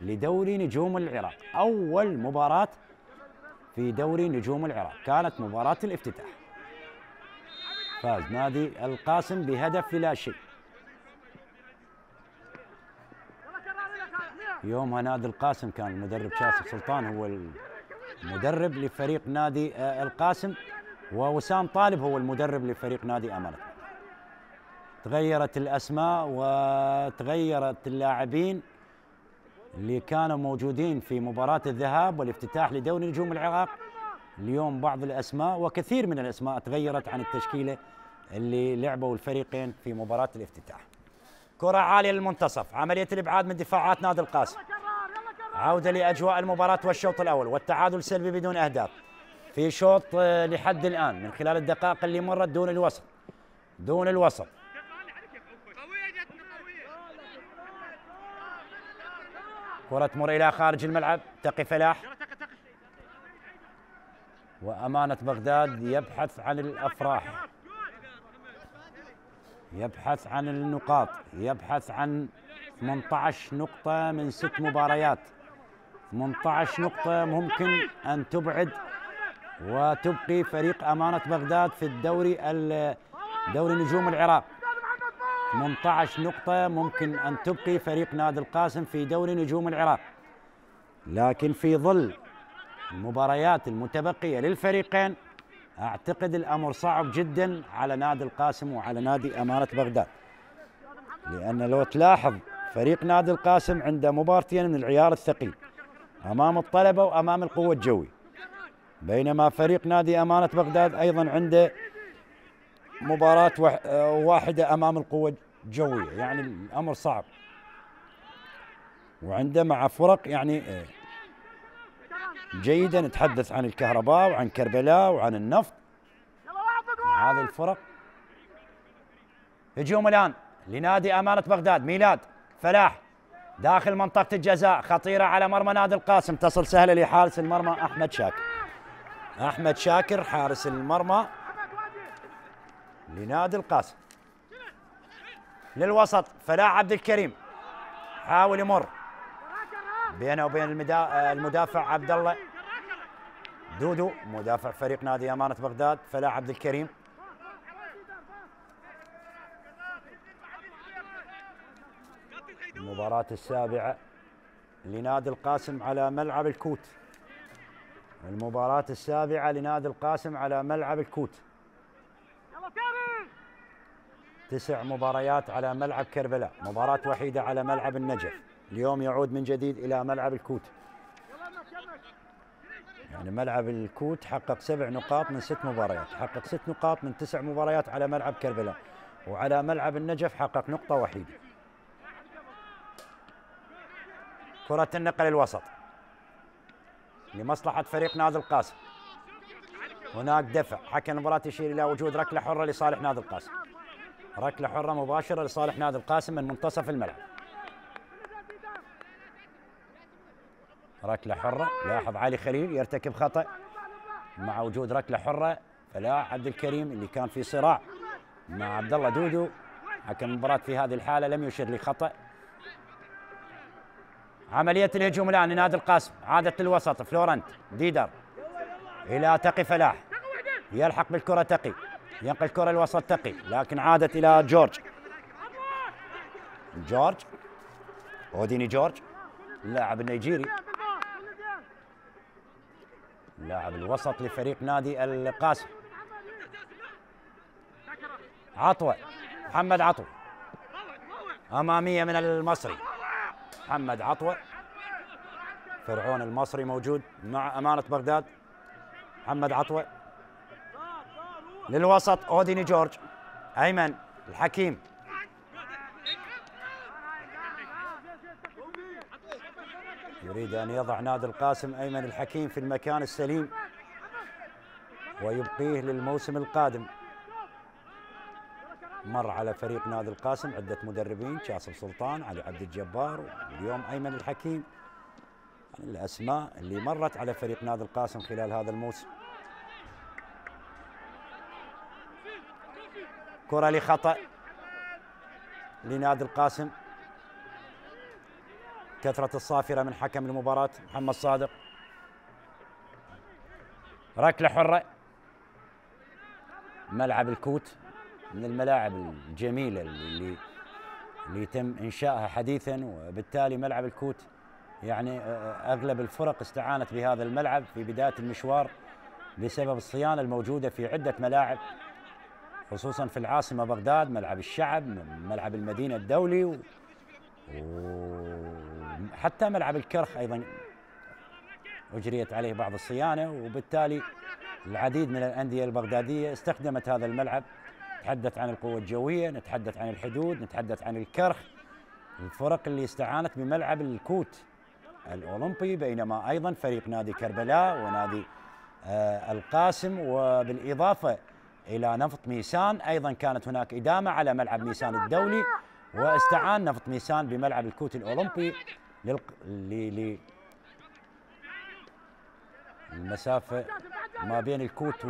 Speaker 1: لدوري نجوم العراق. أول مباراة في دوري نجوم العراق كانت مباراة الافتتاح. فاز نادي القاسم بهدف لا شيء
Speaker 2: يلا كرر لك هاي
Speaker 1: يومها نادي القاسم كان المدرب شاسر سلطان هو المدرب لفريق نادي آه، القاسم. ووسام طالب هو المدرب لفريق نادي أمانة. تغيرت الأسماء وتغيرت اللاعبين اللي كانوا موجودين في مباراة الذهاب والافتتاح لدوري نجوم العراق. اليوم بعض الأسماء وكثير من الأسماء تغيرت عن التشكيلة اللي لعبوا الفريقين في مباراة الافتتاح. كرة عالية للمنتصف. عملية الإبعاد من دفاعات نادي القاسم. عودة لأجواء المباراة والشوط الأول والتعادل سلبي بدون أهداف. في شوط آه، لحد الآن من خلال الدقائق اللي مرت دون الوسط. دون الوسط. كرة تمر إلى خارج الملعب. تقي فلاح وأمانة بغداد يبحث عن الأفراح. يبحث عن النقاط يبحث عن 18 نقطة من ست مباريات. 18 نقطة ممكن أن تبعد وتبقي فريق أمانة بغداد في الدوري ال- دوري نجوم العراق. 18 نقطة ممكن أن تبقي فريق نادي القاسم في دوري نجوم العراق. لكن في ظل المباريات المتبقية للفريقين أعتقد الأمر صعب جدا على نادي القاسم وعلى نادي أمانة بغداد. لأن لو تلاحظ فريق نادي القاسم عنده مبارتين من العيار الثقيل أمام الطلبة وأمام القوة الجوي بينما فريق نادي أمانة بغداد أيضا عنده مباراة واحدة أمام القوة الجوية. يعني الأمر صعب. وعنده مع فرق يعني جيدة نتحدث عن الكهرباء وعن كربلاء وعن النفط. هذه الفرق. هجوم الآن لنادي أمانة بغداد ميلاد فلاح داخل منطقة الجزاء خطيرة على مرمى نادي القاسم. تصل سهلة لحارس المرمى أحمد شاكر. أحمد شاكر حارس المرمى لنادي القاسم. للوسط فلاح عبد الكريم. حاول يمر. بينه وبين المدافع عبد الله. دودو مدافع فريق نادي أمانة بغداد فلاح عبد الكريم. المباراة السابعة لنادي القاسم على ملعب الكوت. المباراة السابعة لنادي القاسم على ملعب الكوت. تسع مباريات على ملعب كربلاء مباراة وحيدة على ملعب النجف. اليوم يعود من جديد إلى ملعب الكوت. يعني ملعب الكوت حقق سبع نقاط من ست مباريات حقق ست نقاط من تسع مباريات على ملعب كربلاء وعلى ملعب النجف حقق نقطة وحيدة. كرة النقل الوسط لمصلحة فريق نادي القاسم. هناك دفع حكم المباراة يشير إلى وجود ركلة حرة لصالح نادي القاسم. ركلة حرة مباشرة لصالح نادي القاسم من منتصف الملعب. ركلة حرة لاحظ علي خليل يرتكب خطأ. مع وجود ركلة حرة فلاح عبد الكريم اللي كان في صراع مع عبد الله دودو حكم المباراة في هذه الحالة لم يشر لخطأ عملية الهجوم الآن لنادي القاسم عادت للوسط فلورنت ديدر. إلى تقي فلاح. يلحق بالكرة تقي. ينقل الكرة الوسط تقي لكن عادت إلى جورج. جورج؟ أوديني جورج؟ اللاعب النيجيري لاعب الوسط لفريق نادي القاسم. عطوة. محمد عطوة. أمامية من المصري. محمد عطوة. فرعون المصري موجود مع أمانة بغداد. محمد عطوة. للوسط. أوديني جورج. أيمن. الحكيم. يريد أن يضع نادي القاسم أيمن الحكيم في المكان السليم ويبقيه للموسم القادم. مر على فريق نادي القاسم عدة مدربين شاسم سلطان علي عبد الجبار واليوم أيمن الحكيم. الأسماء اللي مرت على فريق نادي القاسم خلال هذا الموسم. كرة لخطأ لنادي القاسم. كثرة الصافرة من حكم المباراة محمد صادق. ركلة حرة. ملعب الكوت من الملاعب الجميلة اللي اللي تم إنشائها حديثا وبالتالي ملعب الكوت يعني أغلب الفرق استعانت بهذا الملعب في بداية المشوار بسبب الصيانة الموجودة في عدة ملاعب خصوصا في العاصمة بغداد ملعب الشعب ملعب المدينة الدولي و... وحتى ملعب الكرخ أيضا أجريت عليه بعض الصيانة وبالتالي العديد من الأندية البغدادية استخدمت هذا الملعب. نتحدث عن القوة الجوية نتحدث عن الحدود نتحدث عن الكرخ الفرق اللي استعانت بملعب الكوت الأولمبي بينما أيضا فريق نادي كربلاء ونادي آه القاسم. وبالإضافة إلى نفط ميسان أيضا كانت هناك إدامة على ملعب ميسان الدولي. واستعان نفط ميسان بملعب الكوت الأولمبي للق... ل... المسافة ما بين الكوت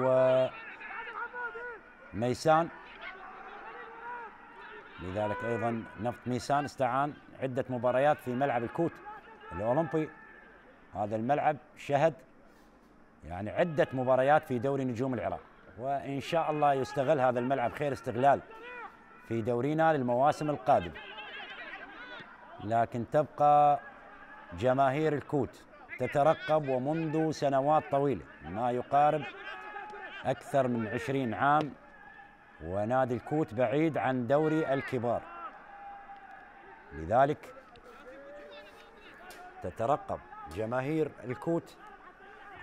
Speaker 1: وميسان لذلك أيضا نفط ميسان استعان عدة مباريات في ملعب الكوت الأولمبي. هذا الملعب شهد يعني عدة مباريات في دوري نجوم العراق. وإن شاء الله يستغل هذا الملعب خير استغلال. في دورينا للمواسم القادمة. لكن تبقى جماهير الكوت تترقب ومنذ سنوات طويلة. ما يقارب أكثر من عشرين عام ونادي الكوت بعيد عن دوري الكبار. لذلك تترقب جماهير الكوت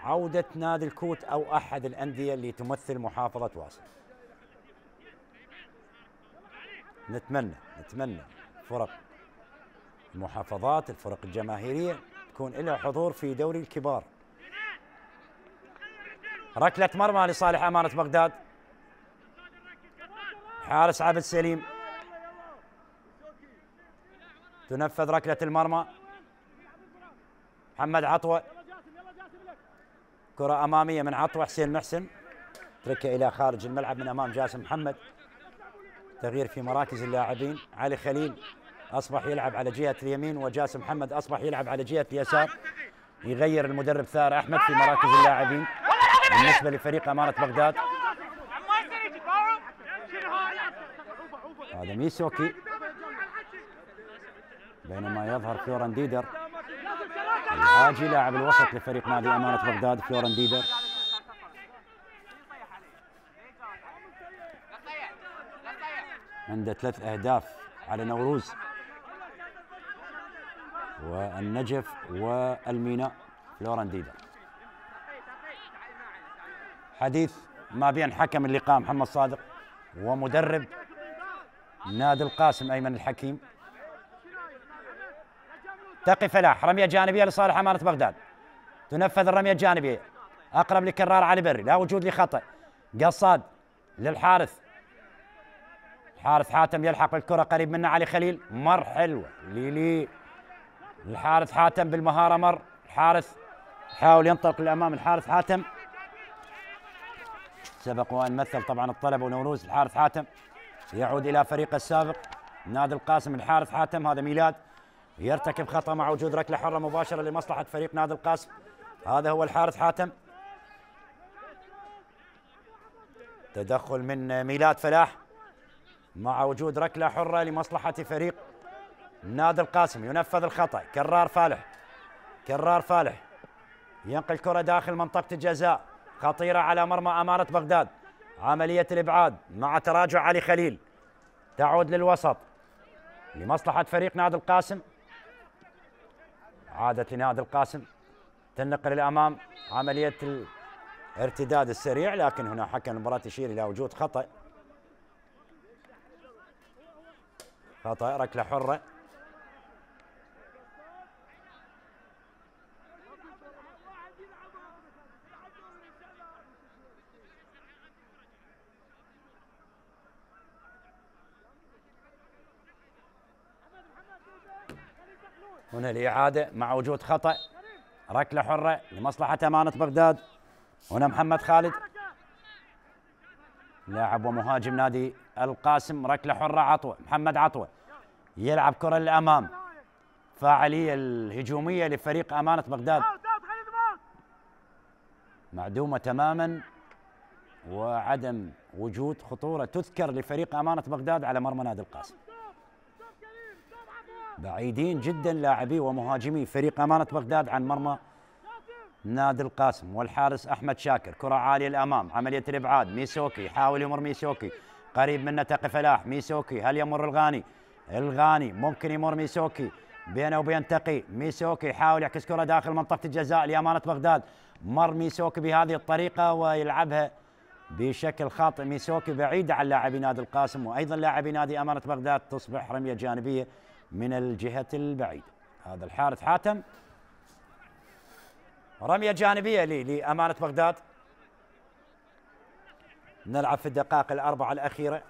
Speaker 1: عودة نادي الكوت أو أحد الأندية اللي تمثل محافظة واصل نتمنى نتمنى فرق المحافظات الفرق الجماهيرية تكون لها حضور في دوري الكبار. ركلة مرمى لصالح أمانة بغداد. حارس عبد سليم تنفذ ركلة المرمى. محمد عطوة. كرة أمامية من عطوة حسين محسن. تركها إلى خارج الملعب من أمام جاسم محمد. تغيير في مراكز اللاعبين. علي خليل أصبح يلعب على جهة اليمين وجاسم محمد أصبح يلعب على جهة اليسار. يغير المدرب ثار أحمد في مراكز اللاعبين. بالنسبة لفريق أمانة بغداد. هذا ميسوكي. بينما يظهر فلوران ديدر. العاجي لاعب الوسط لفريق نادي أمانة بغداد فلوران ديدر. عنده ثلاث أهداف على نوروز والنجف والميناء فلوران ديدر حديث ما بين حكم اللقاء محمد صادق ومدرب نادي القاسم أيمن الحكيم. تقي فلاح رمية جانبية لصالح أمانة بغداد. تنفذ الرمية الجانبية. أقرب لكرار علي بري لا وجود لخطأ. قصاد للحارث الحارث حاتم يلحق الكرة قريب منه علي خليل. مر حلوة. ليلي. الحارث حاتم بالمهارة مر. الحارث حاول ينطلق للامام الحارث حاتم. سبق وأن مثل طبعا الطلب ونوروز. الحارث حاتم يعود إلى فريقه السابق. نادي القاسم الحارث حاتم هذا ميلاد. يرتكب خطأ مع وجود ركلة حرة مباشرة لمصلحة فريق نادي القاسم. هذا هو الحارث حاتم. تدخل من ميلاد فلاح. مع وجود ركلة حرة لمصلحة فريق نادي القاسم. ينفذ الخطأ. كرار فالح. كرار فالح. ينقل كرة داخل منطقة الجزاء. خطيرة على مرمى امانه بغداد. عملية الإبعاد مع تراجع علي خليل. تعود للوسط. لمصلحة فريق نادي القاسم. عادت لنادي القاسم. تنقل للأمام. عملية الارتداد السريع. لكن هنا حكم المباراة يشير إلى وجود خطأ. خطا ركله حره هنا الإعادة مع وجود خطأ. ركلة حرة لمصلحة أمانة بغداد. هنا محمد خالد. لاعب ومهاجم نادي القاسم ركلة حرة عطوة. محمد عطوة يلعب كرة للأمام. فاعلية الهجومية لفريق أمانة بغداد. معدومة تماما. وعدم وجود خطورة تذكر لفريق أمانة بغداد على مرمى نادي القاسم. بعيدين جدا لاعبي ومهاجمي فريق أمانة بغداد عن مرمى نادي القاسم والحارس أحمد شاكر كرة عالية الأمام عملية الإبعاد ميسوكي يحاول يمر ميسوكي قريب منه تقي فلاح ميسوكي هل يمر الغاني؟ الغاني ممكن يمر ميسوكي بينه وبين تقي ميسوكي يحاول يعكس كرة داخل منطقة الجزاء لأمانة بغداد مر ميسوكي بهذه الطريقة ويلعبها بشكل خاطئ ميسوكي بعيد عن لاعبي نادي القاسم وأيضا لاعبي نادي أمانة بغداد تصبح رمية جانبية من الجهة البعيدة. هذا الحارث حاتم. رمية جانبية لأمانة بغداد. نلعب في الدقائق الأربعة الأخيرة.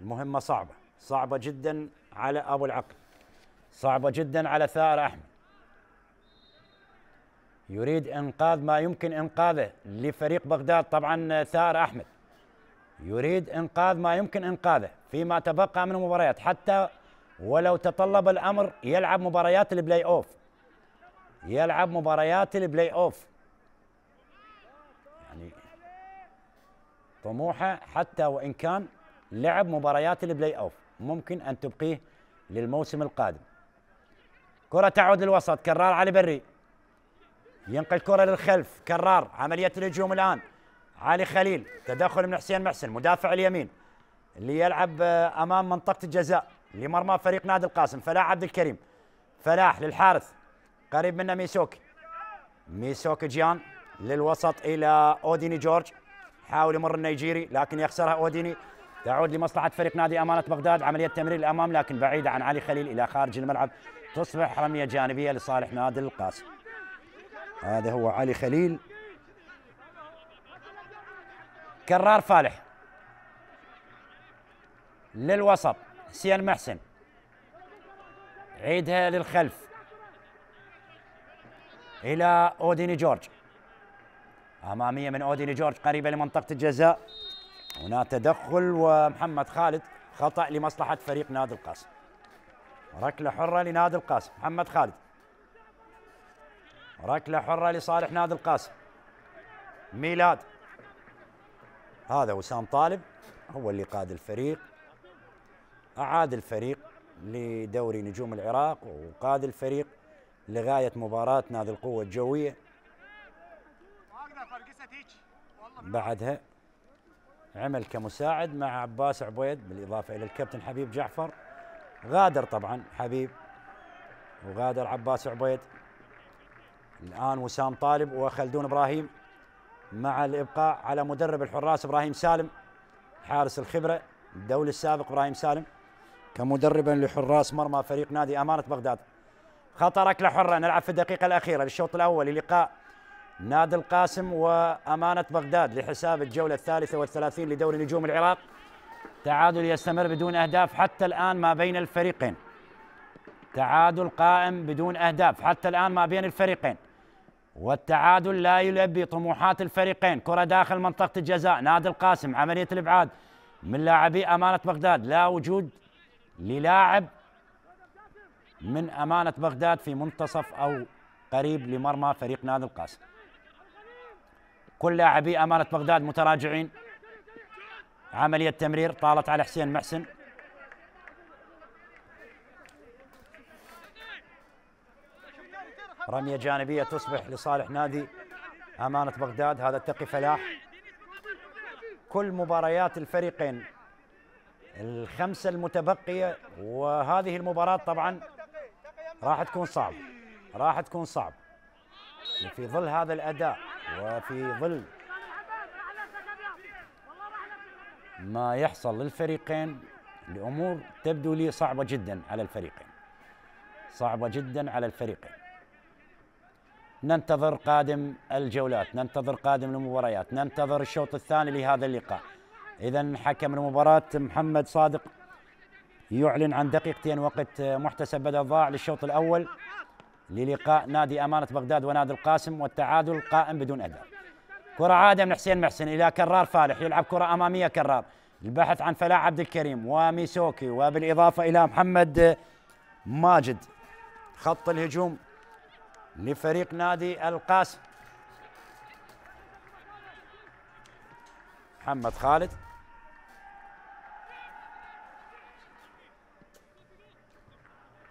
Speaker 1: المهمة صعبة صعبة جدا على أبو العقل صعبة جدا على ثائر أحمد. يريد إنقاذ ما يمكن إنقاذه لفريق بغداد طبعا ثائر أحمد. يريد إنقاذ ما يمكن إنقاذه فيما تبقى من المباريات حتى ولو تطلب الأمر يلعب مباريات البلاي أوف. يلعب مباريات البلاي أوف. يعني طموحه حتى وإن كان لعب مباريات البلاي أوف. ممكن أن تبقيه للموسم القادم. كرة تعود للوسط. كرار علي بري. ينقل كرة للخلف. كرار. عملية الهجوم الآن. علي خليل. تدخل من حسين محسن. مدافع اليمين. اللي يلعب آه، أمام منطقة الجزاء. لمرمى فريق نادي القاسم فلاح عبد الكريم. فلاح للحارث قريب منه ميسوكي. ميسوكي جيان للوسط إلى أوديني جورج. حاول يمر النيجيري لكن يخسرها أوديني. تعود لمصلحة فريق نادي أمانة بغداد. عملية تمرير الأمام لكن بعيدة عن علي خليل إلى خارج الملعب. تصبح رمية جانبية لصالح نادي القاسم. هذا هو علي خليل. كرار فالح للوسط. حسين محسن. عيدها للخلف. إلى أوديني جورج. أمامية من أوديني جورج قريبة لمنطقة الجزاء. هنا تدخل ومحمد خالد خطأ لمصلحة فريق نادي القاسم ركلة حرة لنادي القاسم محمد خالد. ركلة حرة لصالح نادي القاسم ميلاد. هذا وسام طالب هو اللي قاد الفريق. أعاد الفريق لدوري نجوم العراق وقاد الفريق لغاية مباراة نادي القوة الجوية. بعدها عمل كمساعد مع عباس عبيد بالإضافة إلى الكابتن حبيب جعفر. غادر طبعا حبيب وغادر عباس عبيد. الآن وسام طالب وخلدون إبراهيم مع الإبقاء على مدرب الحراس إبراهيم سالم حارس الخبرة الدولي السابق إبراهيم سالم. كمدربا لحراس مرمى فريق نادي أمانة بغداد. خطأ ركلة حرة نلعب في الدقيقة الأخيرة. للشوط الأول للقاء نادي القاسم وأمانة بغداد لحساب الجولة الثالثة والثلاثين لدوري نجوم العراق. تعادل يستمر بدون أهداف حتى الآن ما بين الفريقين. تعادل قائم بدون أهداف حتى الآن ما بين الفريقين. والتعادل لا يلبي طموحات الفريقين. كرة داخل منطقة الجزاء. نادي القاسم عملية الإبعاد من لاعبي أمانة بغداد. لا وجود للاعب من أمانة بغداد في منتصف أو قريب لمرمى فريق نادي القاسم. كل لاعبي أمانة بغداد متراجعين. عملية تمرير طالت على حسين محسن. رمية جانبية تصبح لصالح نادي أمانة بغداد. هذا التقي فلاح. كل مباريات الفريقين الخمسة المتبقية وهذه المباراة طبعا راح تكون صعب راح تكون صعب. في ظل هذا الأداء وفي ظل ما يحصل للفريقين الأمور تبدو لي صعبة جدا على الفريقين صعبة جدا على الفريقين. ننتظر قادم الجولات ننتظر قادم المباريات ننتظر الشوط الثاني لهذا اللقاء. إذا حكم المباراة محمد صادق يعلن عن دقيقتين وقت محتسب بدل ضاع للشوط الأول للقاء نادي أمانة بغداد ونادي القاسم والتعادل قائم بدون أهداف كرة عادة من حسين محسن إلى كرار فالح يلعب كرة أمامية كرار. البحث عن فلاح عبد الكريم وميسوكي وبالإضافة إلى محمد ماجد. خط الهجوم لفريق نادي القاسم. محمد خالد.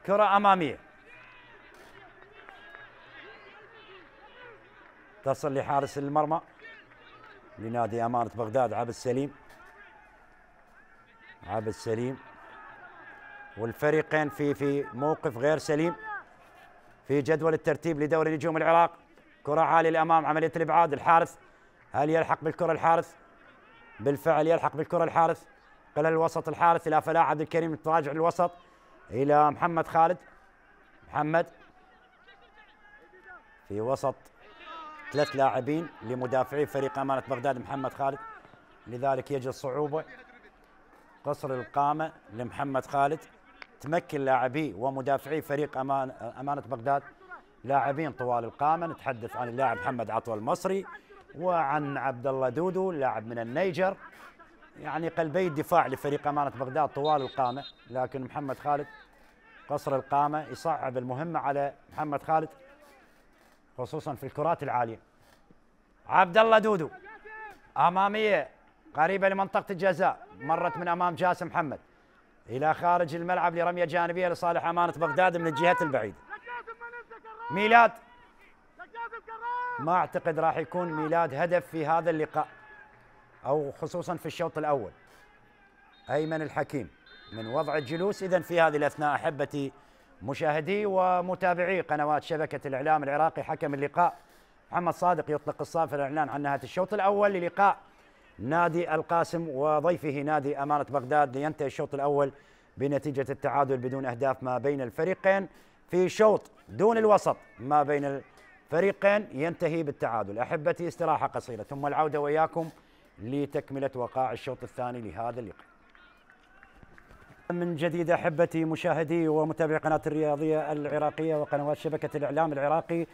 Speaker 1: كرة أمامية تصل لحارس المرمى لنادي أمانة بغداد عبد السليم. عبد السليم. والفريقين في في موقف غير سليم. في جدول الترتيب لدوري نجوم العراق. كرة عالية للأمام عملية الإبعاد. الحارس هل يلحق بالكرة؟ الحارس بالفعل يلحق بالكرة. الحارس قلل الوسط. الحارس إلى فلاح عبد الكريم تراجع للوسط. إلى محمد خالد. محمد في وسط ثلاث لاعبين لمدافعي فريق أمانة بغداد. محمد خالد لذلك يجد صعوبة قصر القامة لمحمد خالد. تمكن لاعبي ومدافعي فريق أمان أمانة بغداد. لاعبين طوال القامة. نتحدث عن اللاعب محمد عطوة المصري وعن عبد الله دودو لاعب من النيجر. يعني قلبي الدفاع لفريق أمانة بغداد طوال القامة. لكن محمد خالد قصر القامة يصعب المهمة على محمد خالد خصوصا في الكرات العالية. عبد الله دودو أمامية قريبة لمنطقة الجزاء مرت من أمام جاسم محمد. إلى خارج الملعب لرمية جانبية لصالح أمانة بغداد من الجهة البعيدة ميلاد ما أعتقد راح يكون ميلاد هدف في هذا اللقاء. أو خصوصا في الشوط الأول. أيمن الحكيم من وضع الجلوس. اذا في هذه الأثناء أحبتي مشاهدي ومتابعي قنوات شبكة الإعلام العراقي حكم اللقاء محمد صادق يطلق الصافي الإعلان عن نهاية الشوط الأول للقاء نادي القاسم وضيفه نادي أمانة بغداد لينتهي الشوط الأول بنتيجة التعادل بدون أهداف ما بين الفريقين. في شوط دون الوسط ما بين الفريقين ينتهي بالتعادل. أحبتي استراحة قصيرة ثم العودة وياكم لتكملة وقائع الشوط الثاني لهذا اللقاء. من جديد أحبتي مشاهدي ومتابعي قناة الرياضية العراقية وقنوات شبكة الإعلام العراقي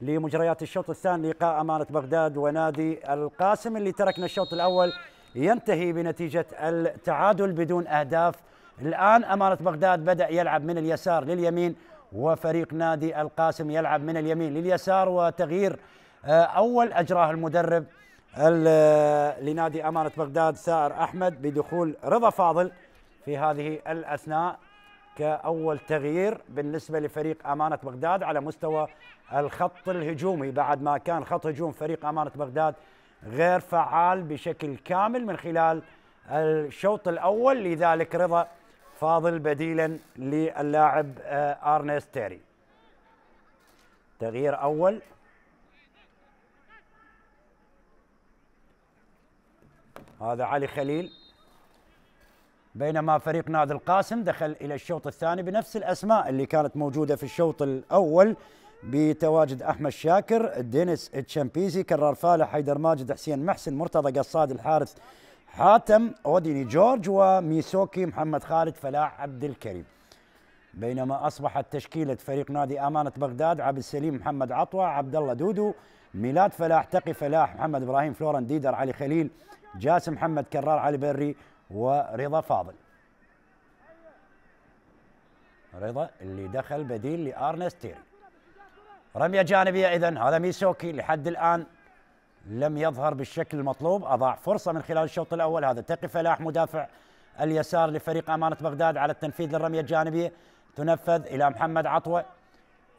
Speaker 1: لمجريات الشوط الثاني لقاء أمانة بغداد ونادي القاسم اللي تركنا الشوط الأول ينتهي بنتيجة التعادل بدون أهداف. الآن أمانة بغداد بدأ يلعب من اليسار لليمين وفريق نادي القاسم يلعب من اليمين لليسار وتغيير آه، أول أجراه المدرب ال- لنادي أمانة بغداد سائر أحمد بدخول رضا فاضل في هذه الأثناء كأول تغيير بالنسبة لفريق أمانة بغداد على مستوى الخط الهجومي. بعد ما كان خط هجوم فريق أمانة بغداد غير فعال بشكل كامل من خلال الشوط الأول لذلك رضا فاضل بديلا للاعب آه، ارنست تيري تغيير أول. هذا علي خليل. بينما فريق نادي القاسم دخل إلى الشوط الثاني بنفس الأسماء اللي كانت موجودة في الشوط الأول بتواجد أحمد شاكر دينيس الشامبيزي كرار فالح حيدر ماجد حسين محسن مرتضى قصاد الحارث حاتم أوديني جورج وميسوكي محمد خالد فلاح عبد الكريم. بينما أصبحت تشكيلة فريق نادي أمانة بغداد عبد السليم محمد عطوة عبد الله دودو ميلاد فلاح تقي فلاح محمد إبراهيم فلوران ديدر علي خليل جاسم محمد كرار علي بري ورضا فاضل. رضا اللي دخل بديل لأرنست تيري. رمية جانبية اذا هذا ميسوكي لحد الآن لم يظهر بالشكل المطلوب. أضاع فرصة من خلال الشوط الأول هذا تقي فلاح مدافع اليسار لفريق أمانة بغداد على التنفيذ للرمية الجانبية. تنفذ إلى محمد عطوة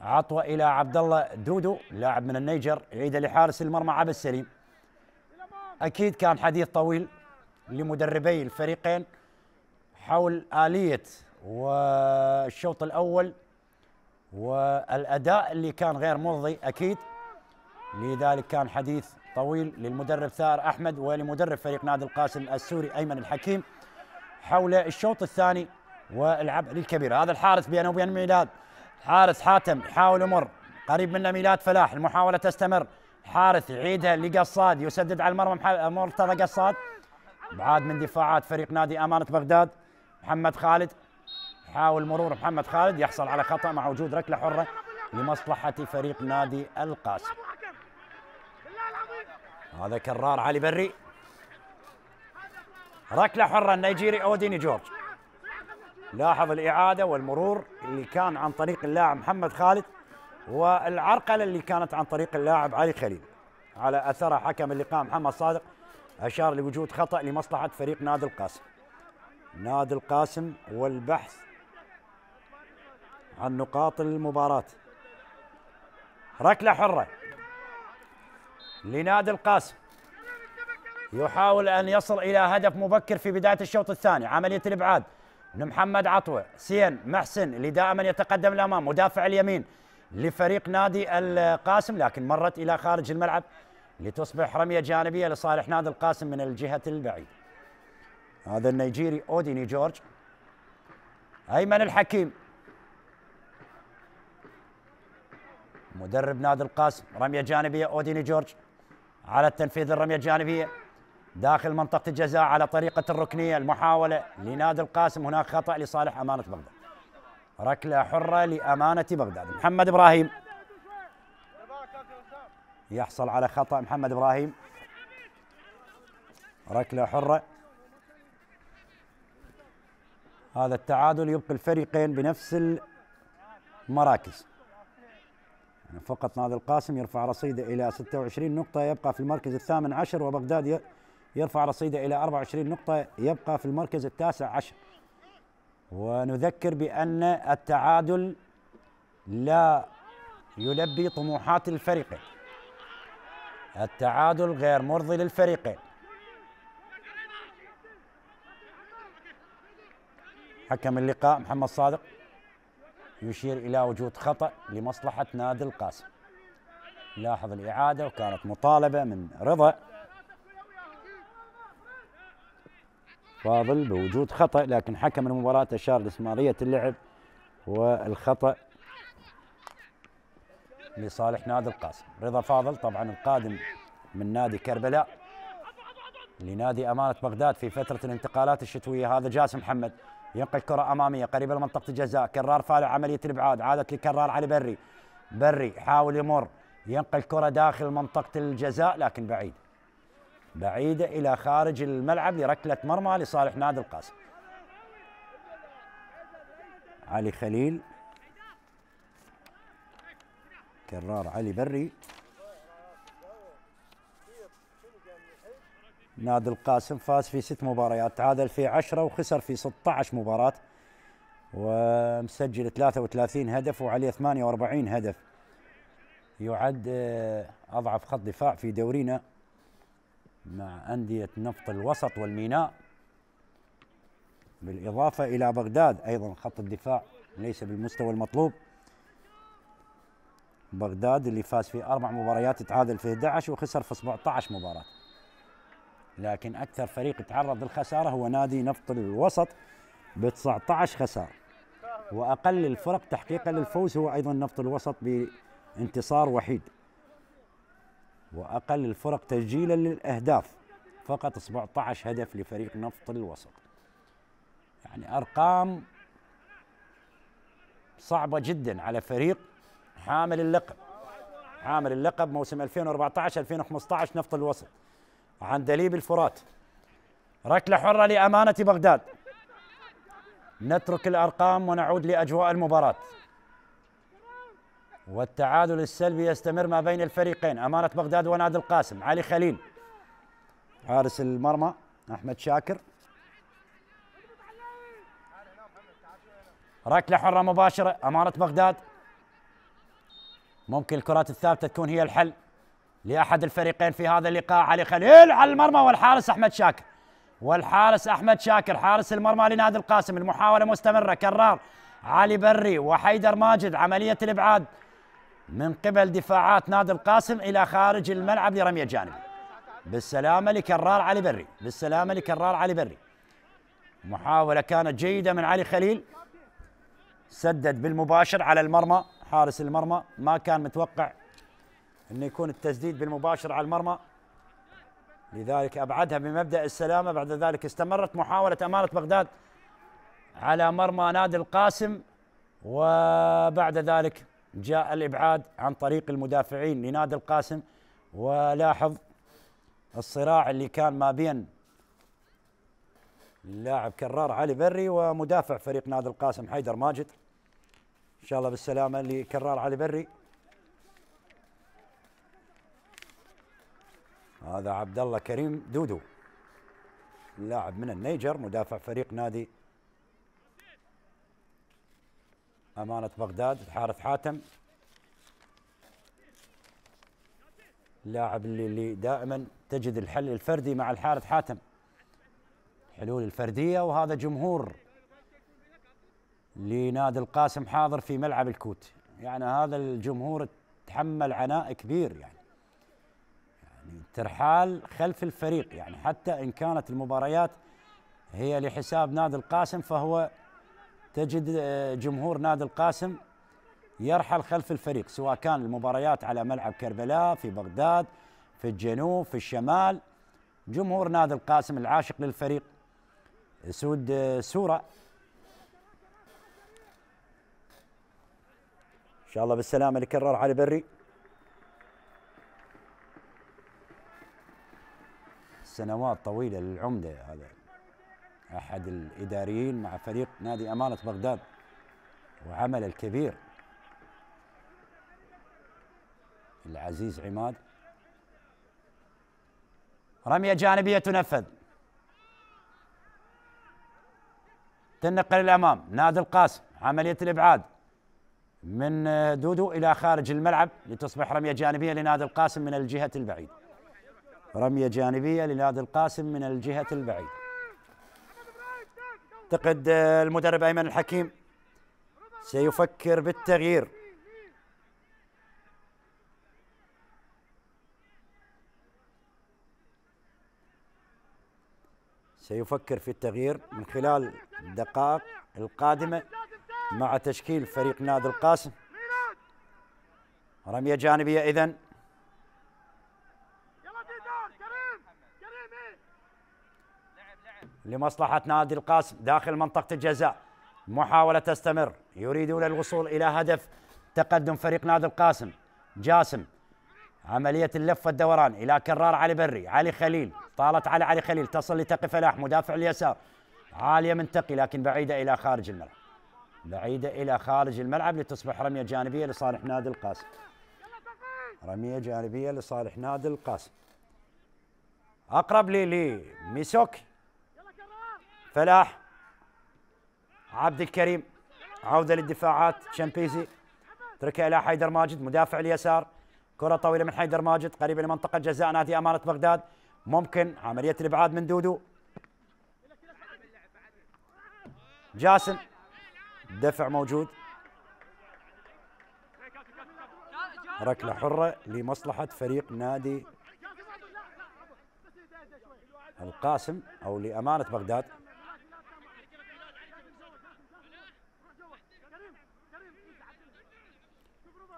Speaker 1: عطوة إلى عبد الله دودو لاعب من النيجر يعيد لحارس المرمى عبد السليم. أكيد كان حديث طويل لمدربي الفريقين حول آلية والشوط الأول والأداء اللي كان غير مرضي أكيد. لذلك كان حديث طويل للمدرب ثار أحمد ولمدرب فريق نادي القاسم السوري أيمن الحكيم حول الشوط الثاني والعبء الكبير هذا الحارس بينه وبين ميلاد. حارس حاتم يحاول يمر. قريب منه ميلاد فلاح. المحاولة تستمر. حارث يعيدها لقصاد يسدد على المرمى مرتضى قصاد. بعاد من دفاعات فريق نادي أمانة بغداد محمد خالد. يحاول مرور محمد خالد يحصل على خطأ مع وجود ركلة حرة لمصلحة فريق نادي القاسم. هذا كرار علي بري. ركلة حرة النيجيري أوديني جورج. لاحظ الإعادة والمرور اللي كان عن طريق اللاعب محمد خالد. والعرقلة اللي كانت عن طريق اللاعب علي خليل. على اثرها حكم اللقاء محمد صادق أشار لوجود خطأ لمصلحة فريق نادي القاسم. نادي القاسم والبحث عن نقاط المباراة. ركلة حرة لنادي القاسم. يحاول أن يصل إلى هدف مبكر في بداية الشوط الثاني. عملية الإبعاد من محمد عطوة. سين محسن اللي دائما يتقدم الأمام. مدافع اليمين لفريق نادي القاسم لكن مرت إلى خارج الملعب لتصبح رمية جانبية لصالح نادي القاسم من الجهة البعيدة. هذا النيجيري أوديني جورج. أيمن الحكيم. مدرب نادي القاسم رمية جانبية أوديني جورج. على التنفيذ الرمية الجانبية داخل منطقة الجزاء على طريقة الركنية المحاولة لنادي القاسم. هناك خطأ لصالح أمانة بغداد. ركلة حرة لأمانة بغداد. محمد إبراهيم. يحصل على خطأ. محمد إبراهيم. ركلة حرة. هذا التعادل يبقي الفريقين بنفس المراكز. يعني فقط نادي القاسم يرفع رصيده إلى 26 نقطة يبقى في المركز الثامن عشر وبغداد يرفع رصيده إلى 24 نقطة يبقى في المركز التاسع عشر. ونذكر بأن التعادل لا يلبي طموحات الفريقين التعادل غير مرضي للفريقين حكم اللقاء محمد صادق يشير إلى وجود خطأ لمصلحة نادي القاسم. لاحظ الإعادة وكانت مطالبة من رضا. فاضل بوجود خطأ لكن حكم المباراة أشار لاستمرارية اللعب والخطأ لصالح نادي القاسم. رضا فاضل طبعا القادم من نادي كربلاء لنادي أمانة بغداد في فترة الانتقالات الشتوية. هذا جاسم محمد ينقل كرة أمامية قريبة لمنطقة الجزاء. كرار فالع عملية الإبعاد عادت لكرار علي بري. بري حاول يمر ينقل كرة داخل منطقة الجزاء لكن بعيد. بعيدة إلى خارج الملعب لركلة مرمى لصالح نادي القاسم. علي خليل. كرار علي بري. نادي القاسم فاز في ست مباريات تعادل في عشرة وخسر في 16 مباراة. ومسجل 33 هدف وعليه 48 هدف. يعد آه، أضعف خط دفاع في دورينا. مع أندية نفط الوسط والميناء بالإضافة إلى بغداد أيضا خط الدفاع ليس بالمستوى المطلوب. بغداد اللي فاز في أربع مباريات تعادل في 11 وخسر في 17 مباراة. لكن أكثر فريق تعرض للخسارة هو نادي نفط الوسط ب 19 خسارة وأقل الفرق تحقيقا للفوز هو أيضا نفط الوسط بانتصار وحيد. وأقل الفرق تسجيلا للأهداف. فقط 17 هدف لفريق نفط الوسط. يعني أرقام صعبة جدا على فريق حامل اللقب. حامل اللقب موسم 2014 2015 نفط الوسط. عن دليب الفرات. ركلة حرة لأمانة بغداد. نترك الأرقام ونعود لأجواء المباراة. والتعادل السلبي يستمر ما بين الفريقين. أمانة بغداد ونادي القاسم. علي خليل. حارس المرمى أحمد شاكر. ركلة حرة مباشرة. أمانة بغداد. ممكن الكرات الثابتة تكون هي الحل لأحد الفريقين في هذا اللقاء. علي خليل على المرمى والحارس أحمد شاكر. والحارس أحمد شاكر حارس المرمى لنادي القاسم. المحاولة مستمرة. كرار علي بري وحيدر ماجد عملية الإبعاد. من قبل دفاعات نادي القاسم إلى خارج الملعب لرمية جانبي بالسلامة لكرار علي بري بالسلامة لكرار علي بري. محاولة كانت جيدة من علي خليل. سدد بالمباشر على المرمى حارس المرمى. ما كان متوقع إنه يكون التسديد بالمباشر على المرمى. لذلك أبعدها بمبدا السلامة. بعد ذلك استمرت محاولة أمانة بغداد على مرمى نادي القاسم. وبعد ذلك جاء الإبعاد عن طريق المدافعين لنادي القاسم. ولاحظ الصراع اللي كان ما بين اللاعب كرار علي بري ومدافع فريق نادي القاسم حيدر ماجد. إن شاء الله بالسلامة لكرار علي بري. هذا عبد الله كريم دودو لاعب من النيجر مدافع فريق نادي أمانة بغداد الحارث حاتم. لاعب اللي, اللي دائما تجد الحل الفردي مع الحارث حاتم. حلول الفردية وهذا جمهور لنادي القاسم حاضر في ملعب الكوت. يعني هذا الجمهور تحمل عناء كبير يعني. يعني ترحال خلف الفريق يعني حتى إن كانت المباريات هي لحساب نادي القاسم فهو تجد آه، جمهور نادي القاسم يرحل خلف الفريق سواء كان المباريات على ملعب كربلاء في بغداد في الجنوب في الشمال. جمهور نادي القاسم العاشق للفريق سود آه، سورة. إن شاء الله بالسلامة لكرر علي بري. سنوات طويلة للعمدة هذا. أحد الإداريين مع فريق نادي أمانة بغداد وعمل الكبير العزيز عماد. رمية جانبية تنفذ. تنقل الأمام نادي القاسم عملية الإبعاد. من دودو إلى خارج الملعب لتصبح رمية جانبية لنادي القاسم من الجهة البعيده رمية جانبية لنادي القاسم من الجهة البعيده اعتقد المدرب أيمن الحكيم سيفكر بالتغيير. سيفكر في التغيير من خلال الدقائق القادمة مع تشكيل فريق نادي القاسم. رمية جانبية إذن. لمصلحة نادي القاسم داخل منطقة الجزاء. محاولة تستمر. يريدون الوصول إلى هدف تقدم فريق نادي القاسم. جاسم عملية اللف والدوران إلى كرار علي بري علي خليل. طالت على علي خليل. تصل لتقي فلاح مدافع اليسار. عالية من تقي لكن بعيدة إلى خارج الملعب. بعيدة إلى خارج الملعب لتصبح رمية جانبية لصالح نادي القاسم. رمية جانبية لصالح نادي القاسم. أقرب لي لميسوك. فلاح عبد الكريم عودة للدفاعات شامبيزي تركها إلى حيدر ماجد مدافع اليسار كرة طويلة من حيدر ماجد قريبة لمنطقة جزاء نادي أمانة بغداد. ممكن عملية الإبعاد من دودو. جاسم دفع موجود. ركلة حرة لمصلحة فريق نادي القاسم أو لأمانة بغداد.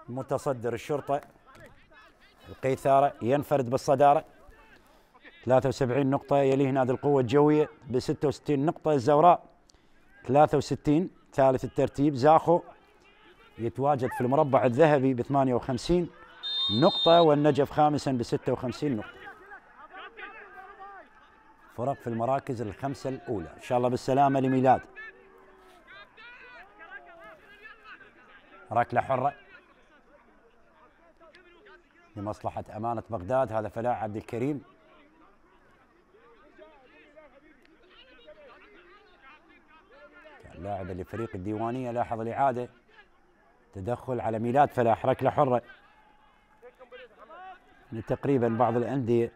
Speaker 1: متصدر الشرطة. القيثارة ينفرد بالصدارة. 73 نقطة يليه نادي القوة الجوية ب 66 نقطة. الزوراء 63 ثالث الترتيب زاخو. يتواجد في المربع الذهبي ب 58 نقطة والنجف خامسا ب 56 نقطة. فرق في المراكز الخمسة الأولى. إن شاء الله بالسلامة لميلاد. ركلة حرة. لمصلحة أمانة بغداد هذا فلاح عبد الكريم. لاعب لفريق الديوانية لاحظ الإعادة. تدخل على ميلاد فلاح ركلة حرة. تقريبا بعض الأندية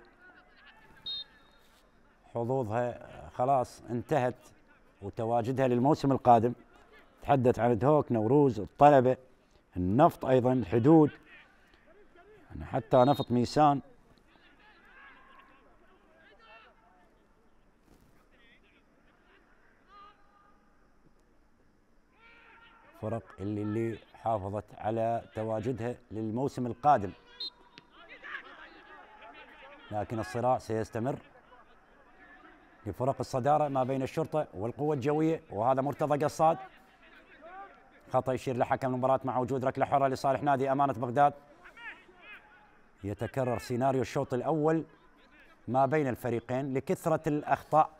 Speaker 1: حظوظها خلاص انتهت وتواجدها للموسم القادم. تحدث عن دهوك نوروز الطلبة. النفط أيضا الحدود. يعني حتى نفط ميسان فرق اللي اللي حافظت على تواجدها للموسم القادم. لكن الصراع سيستمر لفرق الصدارة ما بين الشرطة والقوة الجوية وهذا مرتضى قصاد. خطأ يشير لحكم المباراة مع وجود ركلة حرة لصالح نادي أمانة بغداد. يتكرر سيناريو الشوط الأول ما بين الفريقين لكثرة الأخطاء.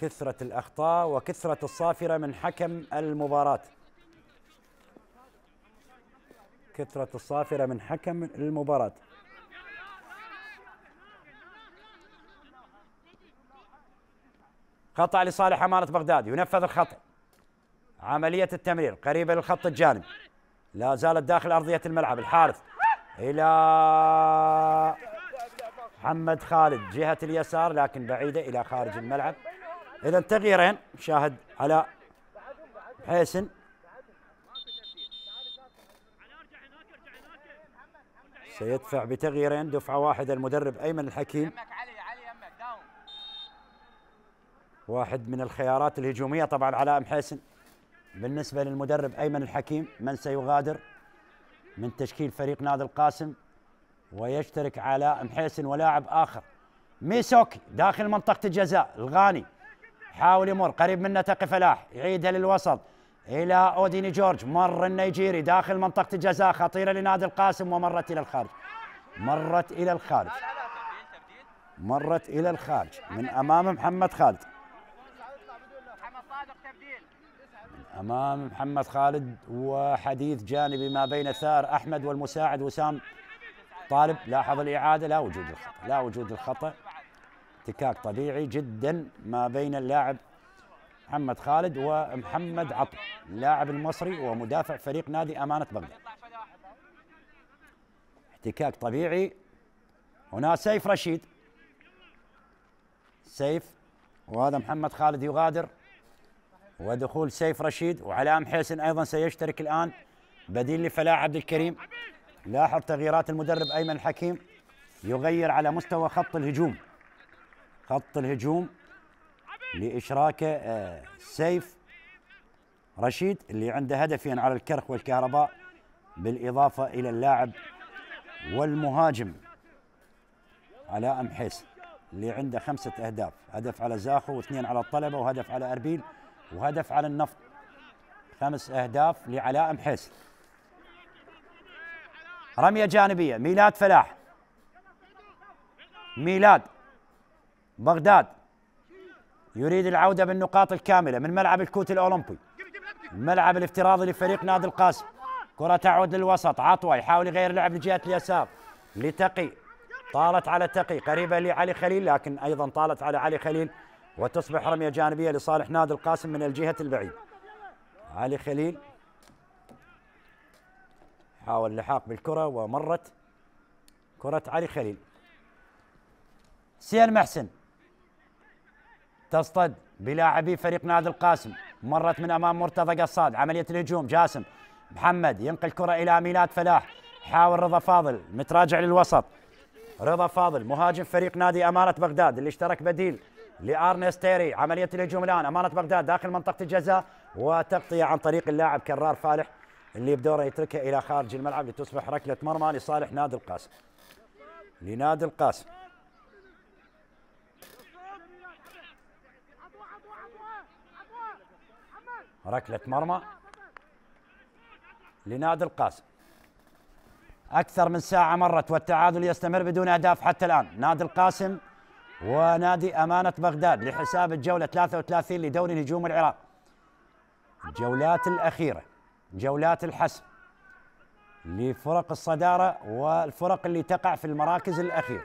Speaker 1: كثرة الأخطاء وكثرة الصافرة من حكم المباراة. كثرة الصافرة من حكم المباراة. خطأ لصالح أمانة بغداد. ينفذ الخطأ. عملية التمرير قريبة للخط الجانبي. لا زالت داخل أرضية الملعب. الحارث إلى محمد خالد جهة اليسار لكن بعيدة إلى خارج الملعب. إذا تغييرين شاهد على حيسن. سيدفع بتغييرين دفعة واحدة المدرب أيمن الحكيم. واحد من الخيارات الهجومية طبعا على أم حسن بالنسبة للمدرب أيمن الحكيم من سيغادر؟ من تشكيل فريق نادي القاسم ويشترك على أم حسن ولاعب آخر. ميسوكي داخل منطقة الجزاء الغاني. حاول يمر قريب منه تقي فلاح يعيدها للوسط. إلى أوديني جورج مر النيجيري داخل منطقة الجزاء خطيرة لنادي القاسم ومرت إلى الخارج. مرت إلى الخارج. مرت إلى الخارج من أمام محمد خالد. من أمام محمد خالد وحديث جانبي ما بين ثار أحمد والمساعد وسام طالب. لاحظ الإعادة لا وجود الخطأ لا وجود الخطأ. احتكاك طبيعي جدا ما بين اللاعب محمد خالد ومحمد عطو اللاعب المصري ومدافع فريق نادي أمانة بغداد. احتكاك طبيعي. هنا سيف رشيد. سيف وهذا محمد خالد يغادر. ودخول سيف رشيد وعلام حسن أيضا سيشترك الآن. بديل لفلاح عبد الكريم. لاحظ تغييرات المدرب أيمن الحكيم. يغير على مستوى خط الهجوم. خط الهجوم لاشراكه آه، سيف رشيد اللي عنده هدفين على الكرخ والكهرباء بالإضافة إلى اللاعب والمهاجم علاء محيس اللي عنده خمسة أهداف. هدف على زاخو واثنين على الطلبة وهدف على أربيل. وهدف على النفط. خمس أهداف لعلاء محيس رمية جانبية ميلاد فلاح. ميلاد بغداد. يريد العودة بالنقاط الكاملة من ملعب الكوت الأولمبي. الملعب الافتراضي لفريق نادي القاسم. كرة تعود للوسط عطوة يحاول يغير لعب لجهة اليسار. لتقي طالت على تقي قريبة لعلي خليل لكن أيضا طالت على علي خليل. وتصبح رمية جانبية لصالح نادي القاسم من الجهة البعيدة علي خليل. حاول اللحاق بالكرة ومرت كرة علي خليل. سيان محسن. تصطد بلاعبي فريق نادي القاسم. مرت من أمام مرتضى قصاد. عملية الهجوم. جاسم محمد ينقل كرة إلى ميلاد فلاح. حاول رضا فاضل. متراجع للوسط. رضا فاضل مهاجم فريق نادي امانه بغداد اللي اشترك بديل. لارنست تيري عملية الهجوم الآن أمانة بغداد داخل منطقة الجزاء وتغطية عن طريق اللاعب كرار فالح اللي بدوره يتركها إلى خارج الملعب لتصبح ركلة مرمى لصالح نادي القاسم. لنادي القاسم. ركلة مرمى لنادي القاسم. أكثر من ساعة مرت والتعادل يستمر بدون أهداف حتى الآن. نادي القاسم ونادي أمانة بغداد لحساب الجولة 33 لدوري نجوم العراق. الجولات الأخيرة جولات الحسم لفرق الصدارة والفرق اللي تقع في المراكز الأخيرة.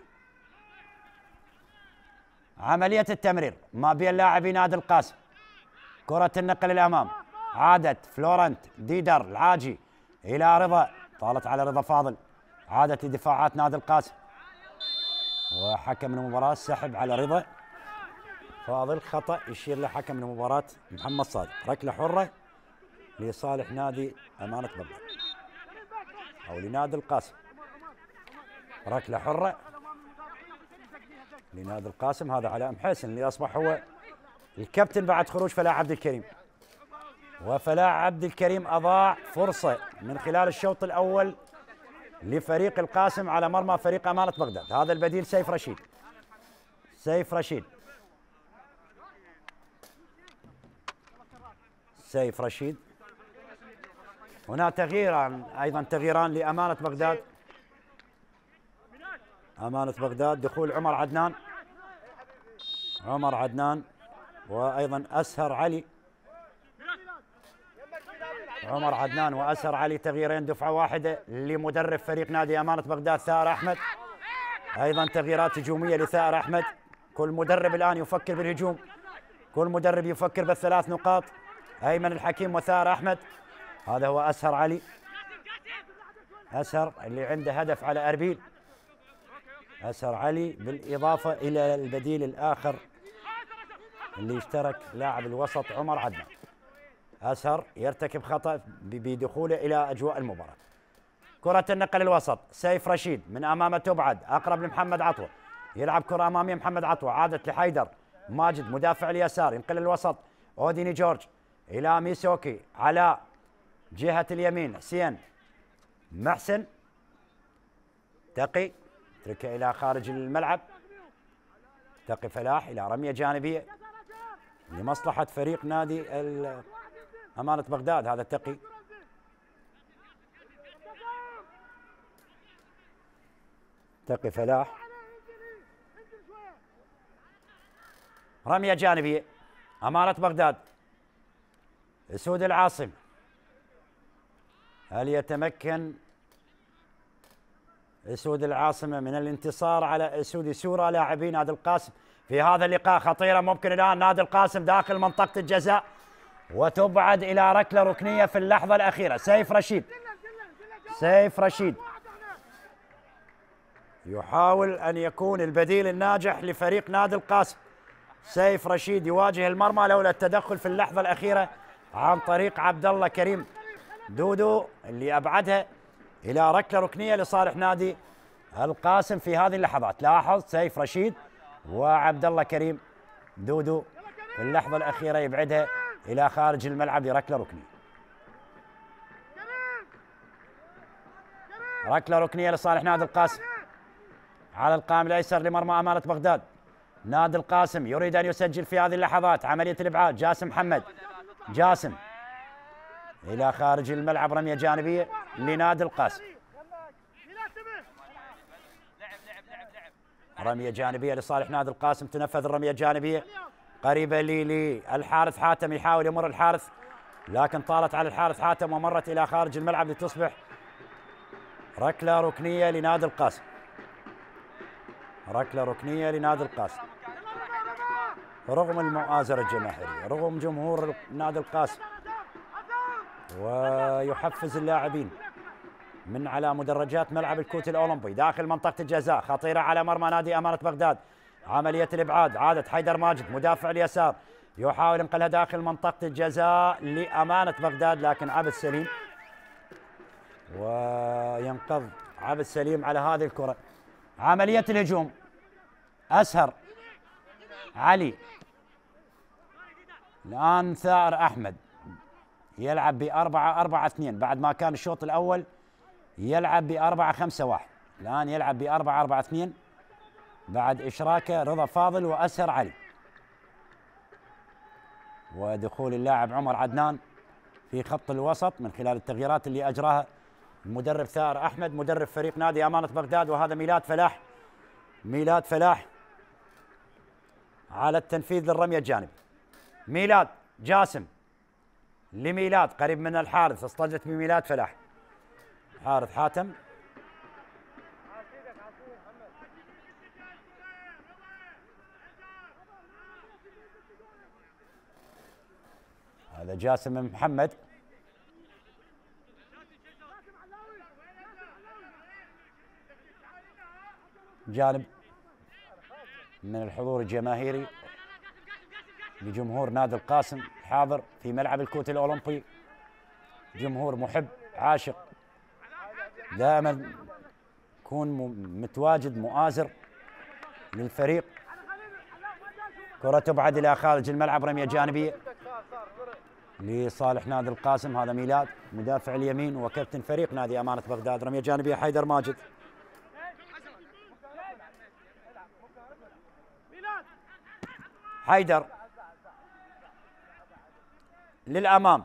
Speaker 1: عملية التمرير ما بين لاعبي نادي القاسم كرة النقل الأمام عادت فلورنت ديدر العاجي إلى رضا طالت على رضا فاضل عادت لدفاعات نادي القاسم. وحكم المباراة سحب على رضا. فاضل خطأ يشير له حكم المباراة محمد صادق. ركلة حرة لصالح نادي أمانة بغداد أو لنادي القاسم. ركلة حرة لنادي القاسم. هذا علاء محسن اللي أصبح هو الكابتن بعد خروج فلاح عبد الكريم. وفلاح عبد الكريم أضاع فرصة من خلال الشوط الأول لفريق القاسم على مرمى فريق أمانة بغداد. هذا البديل سيف رشيد. سيف رشيد. سيف رشيد. هنا تغييران أيضا تغييران لأمانة بغداد. أمانة بغداد دخول عمر عدنان. عمر عدنان وأيضا أسهر علي. عمر عدنان واسهر علي تغييرين دفعة واحدة لمدرب فريق نادي أمانة بغداد ثائر أحمد. أيضا تغييرات هجومية لثائر أحمد. كل مدرب الآن يفكر بالهجوم. كل مدرب يفكر بالثلاث نقاط. أيمن الحكيم وثائر أحمد. هذا هو أسهر علي. أسهر اللي عنده هدف على أربيل. أسهر علي بالإضافة إلى البديل الآخر اللي اشترك لاعب الوسط عمر عدنان. أسهر يرتكب خطأ بدخوله إلى أجواء المباراة. كرة النقل الوسط. سيف رشيد من أمامه تبعد أقرب لمحمد عطوة. يلعب كرة أمامية محمد عطوة. عادت لحيدر. ماجد مدافع اليسار. ينقل الوسط. أوديني جورج. إلى ميسوكي. على جهة اليمين. حسين محسن. تقي. تركه إلى خارج الملعب. تقي فلاح إلى رمية جانبية. لمصلحة فريق نادي أمانة بغداد هذا التقي. تقي فلاح. رمية جانبية أمانة بغداد. اسود العاصم. هل يتمكن اسود العاصمة من الانتصار على اسود سورة لاعبين نادي القاسم؟ في هذا اللقاء خطيرة ممكن الآن نادي القاسم داخل منطقة الجزاء. وتبعد إلى ركلة ركنية في اللحظة الأخيرة. سيف رشيد. سيف رشيد. يحاول أن يكون البديل الناجح لفريق نادي القاسم. سيف رشيد يواجه المرمى لولا التدخل في اللحظة الأخيرة عن طريق عبد الله كريم. دودو اللي أبعدها إلى ركلة ركنية لصالح نادي القاسم في هذه اللحظات. لاحظ سيف رشيد وعبد الله كريم. دودو في اللحظة الأخيرة يبعدها. إلى خارج الملعب لركلة ركنية ركلة ركنية لصالح نادي القاسم. على القائم الأيسر لمرمى أمانة بغداد. نادي القاسم يريد أن يسجل في هذه اللحظات عملية الإبعاد. جاسم محمد. جاسم. إلى خارج الملعب رمية جانبية لنادي القاسم. رمية جانبية لصالح نادي القاسم. تنفذ الرمية الجانبية. قريبة لي للحارث حاتم يحاول يمر الحارث لكن طالت على الحارث حاتم ومرت إلى خارج الملعب لتصبح ركلة ركنية لنادي القاسم ركلة ركنية لنادي القاسم رغم المؤازرة الجماهيرية رغم جمهور نادي القاسم ويحفز اللاعبين من على مدرجات ملعب الكوت الأولمبي داخل منطقة الجزاء خطيرة على مرمى نادي أمانة بغداد. عملية الإبعاد عادت حيدر ماجد مدافع اليسار يحاول انقلها داخل منطقة الجزاء لأمانة بغداد لكن عبد سليم وينقض عبد سليم على هذه الكرة. عملية الهجوم أسهر علي الآن ثائر أحمد يلعب بأربعة أربعة اثنين بعد ما كان الشوط الأول يلعب بأربعة خمسة واحد الآن يلعب بأربعة أربعة اثنين. بعد إشراكه رضا فاضل وأسهر علي. ودخول اللاعب عمر عدنان في خط الوسط من خلال التغييرات اللي أجراها المدرب ثائر أحمد مدرب فريق نادي أمانة بغداد وهذا ميلاد فلاح ميلاد فلاح على التنفيذ للرمية الجانبي. ميلاد جاسم لميلاد قريب من الحارث اصطدت بميلاد فلاح. حارث حاتم هذا جاسم محمد. جانب من الحضور الجماهيري لجمهور نادي القاسم حاضر في ملعب الكوت الأولمبي. جمهور محب عاشق دائما يكون متواجد مؤازر للفريق. كرة تبعد إلى خارج الملعب رمية جانبية. لصالح نادي القاسم هذا ميلاد مدافع اليمين وكابتن فريق نادي أمانة بغداد. رمية جانبية حيدر ماجد. حيدر. للأمام.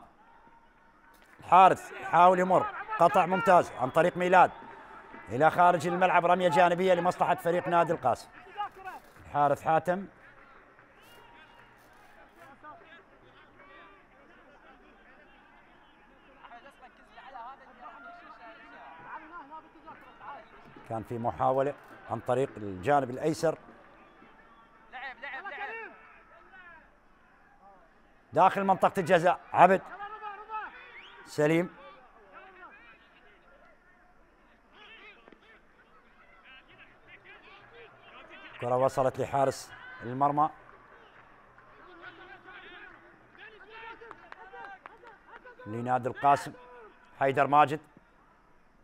Speaker 1: حارث يحاول يمر. قطع ممتاز عن طريق ميلاد. إلى خارج الملعب رمية جانبية لمصلحة فريق نادي القاسم. حارث حاتم. كان في محاولة عن طريق الجانب الأيسر. داخل منطقة الجزاء عبد. سليم. كرة وصلت لحارس المرمى. لنادي القاسم حيدر ماجد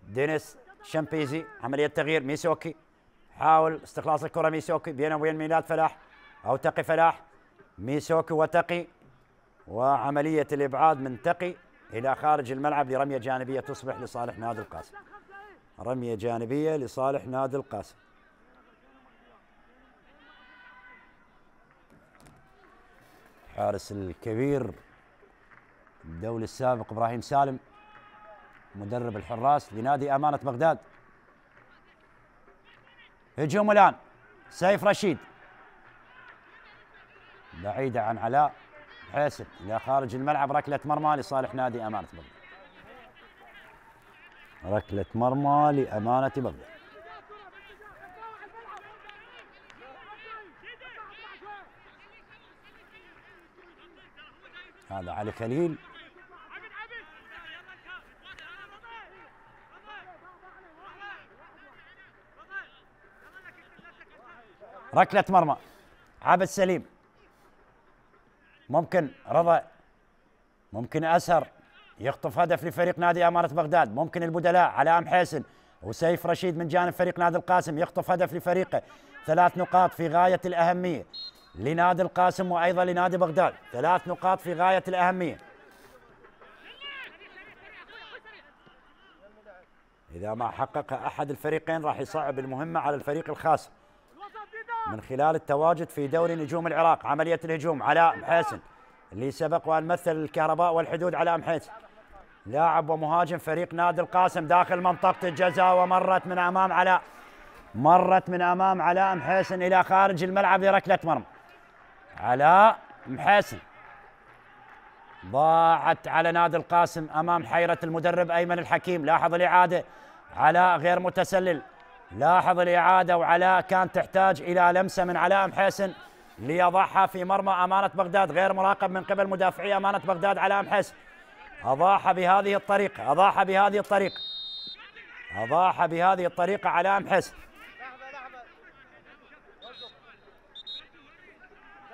Speaker 1: دينيس. شمبيزي عملية تغيير ميسوكي. حاول استخلاص الكرة ميسوكي بينه وبين ميلاد فلاح أو تقي فلاح. ميسوكي وتقي وعملية الإبعاد من تقي إلى خارج الملعب لرمية جانبية تصبح لصالح نادي القاسم. رمية جانبية لصالح نادي القاسم. حارس الكبير الدولي السابق إبراهيم سالم. مدرب الحراس لنادي أمانة بغداد. هجوم الآن. سيف رشيد. بعيدة عن علاء. حسن إلى خارج الملعب. ركلة مرمى لصالح نادي أمانة بغداد. ركلة مرمى لأمانة بغداد. هذا علي خليل. ركلة مرمى. عبد سليم ممكن رضا. ممكن أسهر يخطف هدف لفريق نادي أمانة بغداد. ممكن البدلاء علام حسن. وسيف رشيد من جانب فريق نادي القاسم. يخطف هدف لفريقه ثلاث نقاط في غاية الأهمية. لنادي القاسم وأيضا لنادي بغداد. ثلاث نقاط في غاية الأهمية. إذا ما حقق أحد الفريقين راح يصعب المهمة على الفريق الخاص. من خلال التواجد في دوري نجوم العراق عملية الهجوم علاء محسن اللي سبق وأن مثل الكهرباء والحدود علاء محسن لاعب ومهاجم فريق نادي القاسم داخل منطقة الجزاء ومرت من أمام علاء مرت من أمام علاء محسن إلى خارج الملعب لركلة مرمى. علاء محسن ضاعت على نادي القاسم أمام حيرة المدرب أيمن الحكيم. لاحظ الإعادة علاء غير متسلل. لاحظ الإعادة وعلاء كان تحتاج إلى لمسة من علاء محسن ليضعها في مرمى أمانة بغداد غير مراقب من قبل مدافعي أمانة بغداد علاء محسن أضاح بهذه الطريقة أضاح بهذه الطريقة أضاح بهذه الطريقة علاء محسن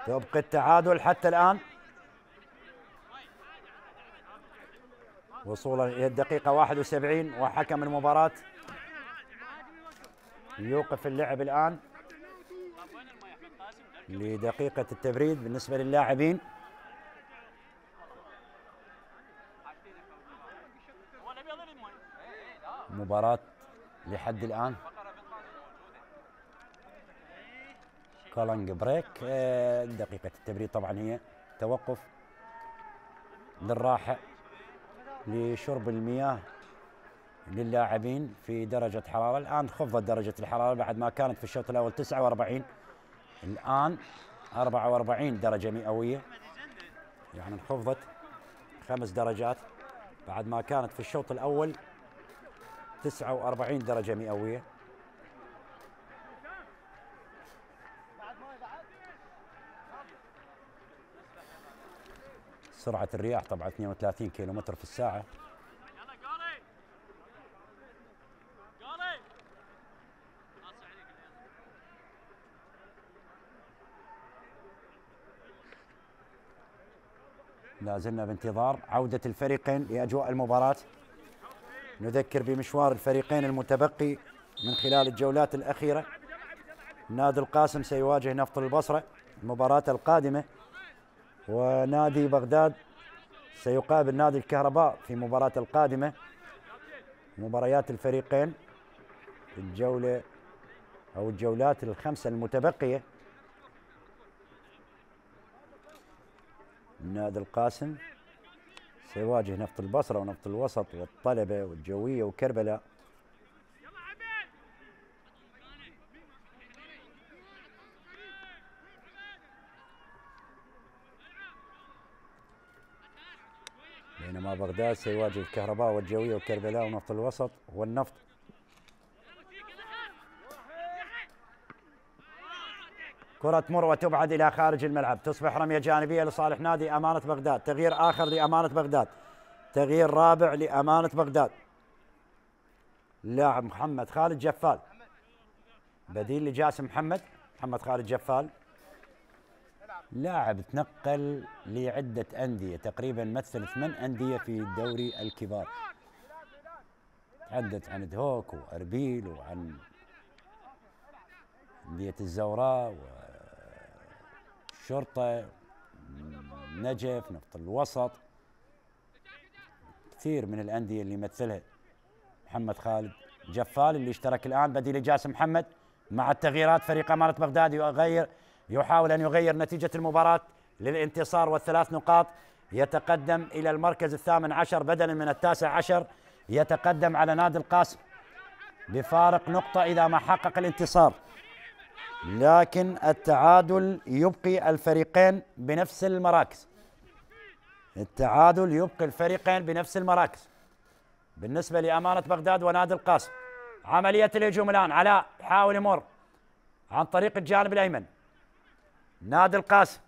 Speaker 1: تبقى التعادل حتى الآن. وصولا إلى الدقيقة 71 وحكم المباراة. يوقف اللعب الآن لدقيقة التبريد بالنسبة للاعبين. مباراة لحد الآن. cooling break آه، دقيقة التبريد طبعا هي توقف للراحة لشرب المياه. للاعبين في درجة حرارة. الآن خفضت درجة الحرارة بعد ما كانت في الشوط الأول 49 الآن 44 درجة مئوية. يعني انخفضت خمس درجات بعد ما كانت في الشوط الأول 49 درجة مئوية. سرعة الرياح طبعا 32 كيلو متر في الساعة. لا زلنا بانتظار عودة الفريقين لأجواء المباراة. نذكر بمشوار الفريقين المتبقي من خلال الجولات الأخيرة. نادي القاسم سيواجه نفط البصرة المباراة القادمة. ونادي بغداد سيقابل نادي الكهرباء في مباراة القادمة. مباريات الفريقين الجولة أو الجولات الخمسة المتبقية. نادي القاسم سيواجه نفط البصرة ونفط الوسط والطلبة والجوية وكربلاء. بينما بغداد سيواجه الكهرباء والجوية وكربلاء ونفط الوسط والنفط كرة تمر وتبعد إلى خارج الملعب. تصبح رمية جانبية لصالح نادي أمانة بغداد. تغيير آخر لأمانة بغداد. تغيير رابع لأمانة بغداد. لاعب محمد خالد جفال. بديل لجاسم محمد. محمد خالد جفال. لاعب تنقل لعدة أندية. تقريبا مثل ثمان أندية في الدوري الكبار. تحدث عن دهوك وأربيل وعن أندية الزوراء والشرطة نجف نفط الوسط. كثير من الأندية اللي يمثلها محمد خالد جفال اللي اشترك الآن بديل جاسم محمد مع التغييرات فريق أمانة بغداد يغير يحاول أن يغير نتيجة المباراة للانتصار والثلاث نقاط. يتقدم إلى المركز الثامن عشر بدلا من التاسع عشر. يتقدم على نادي القاسم بفارق نقطة إذا ما حقق الانتصار. لكن التعادل يبقي الفريقين بنفس المراكز. التعادل يبقي الفريقين بنفس المراكز. بالنسبة لأمانة بغداد ونادي القاسم عملية الهجوم الآن علاء يحاول يمر عن طريق الجانب الأيمن. نادي القاسم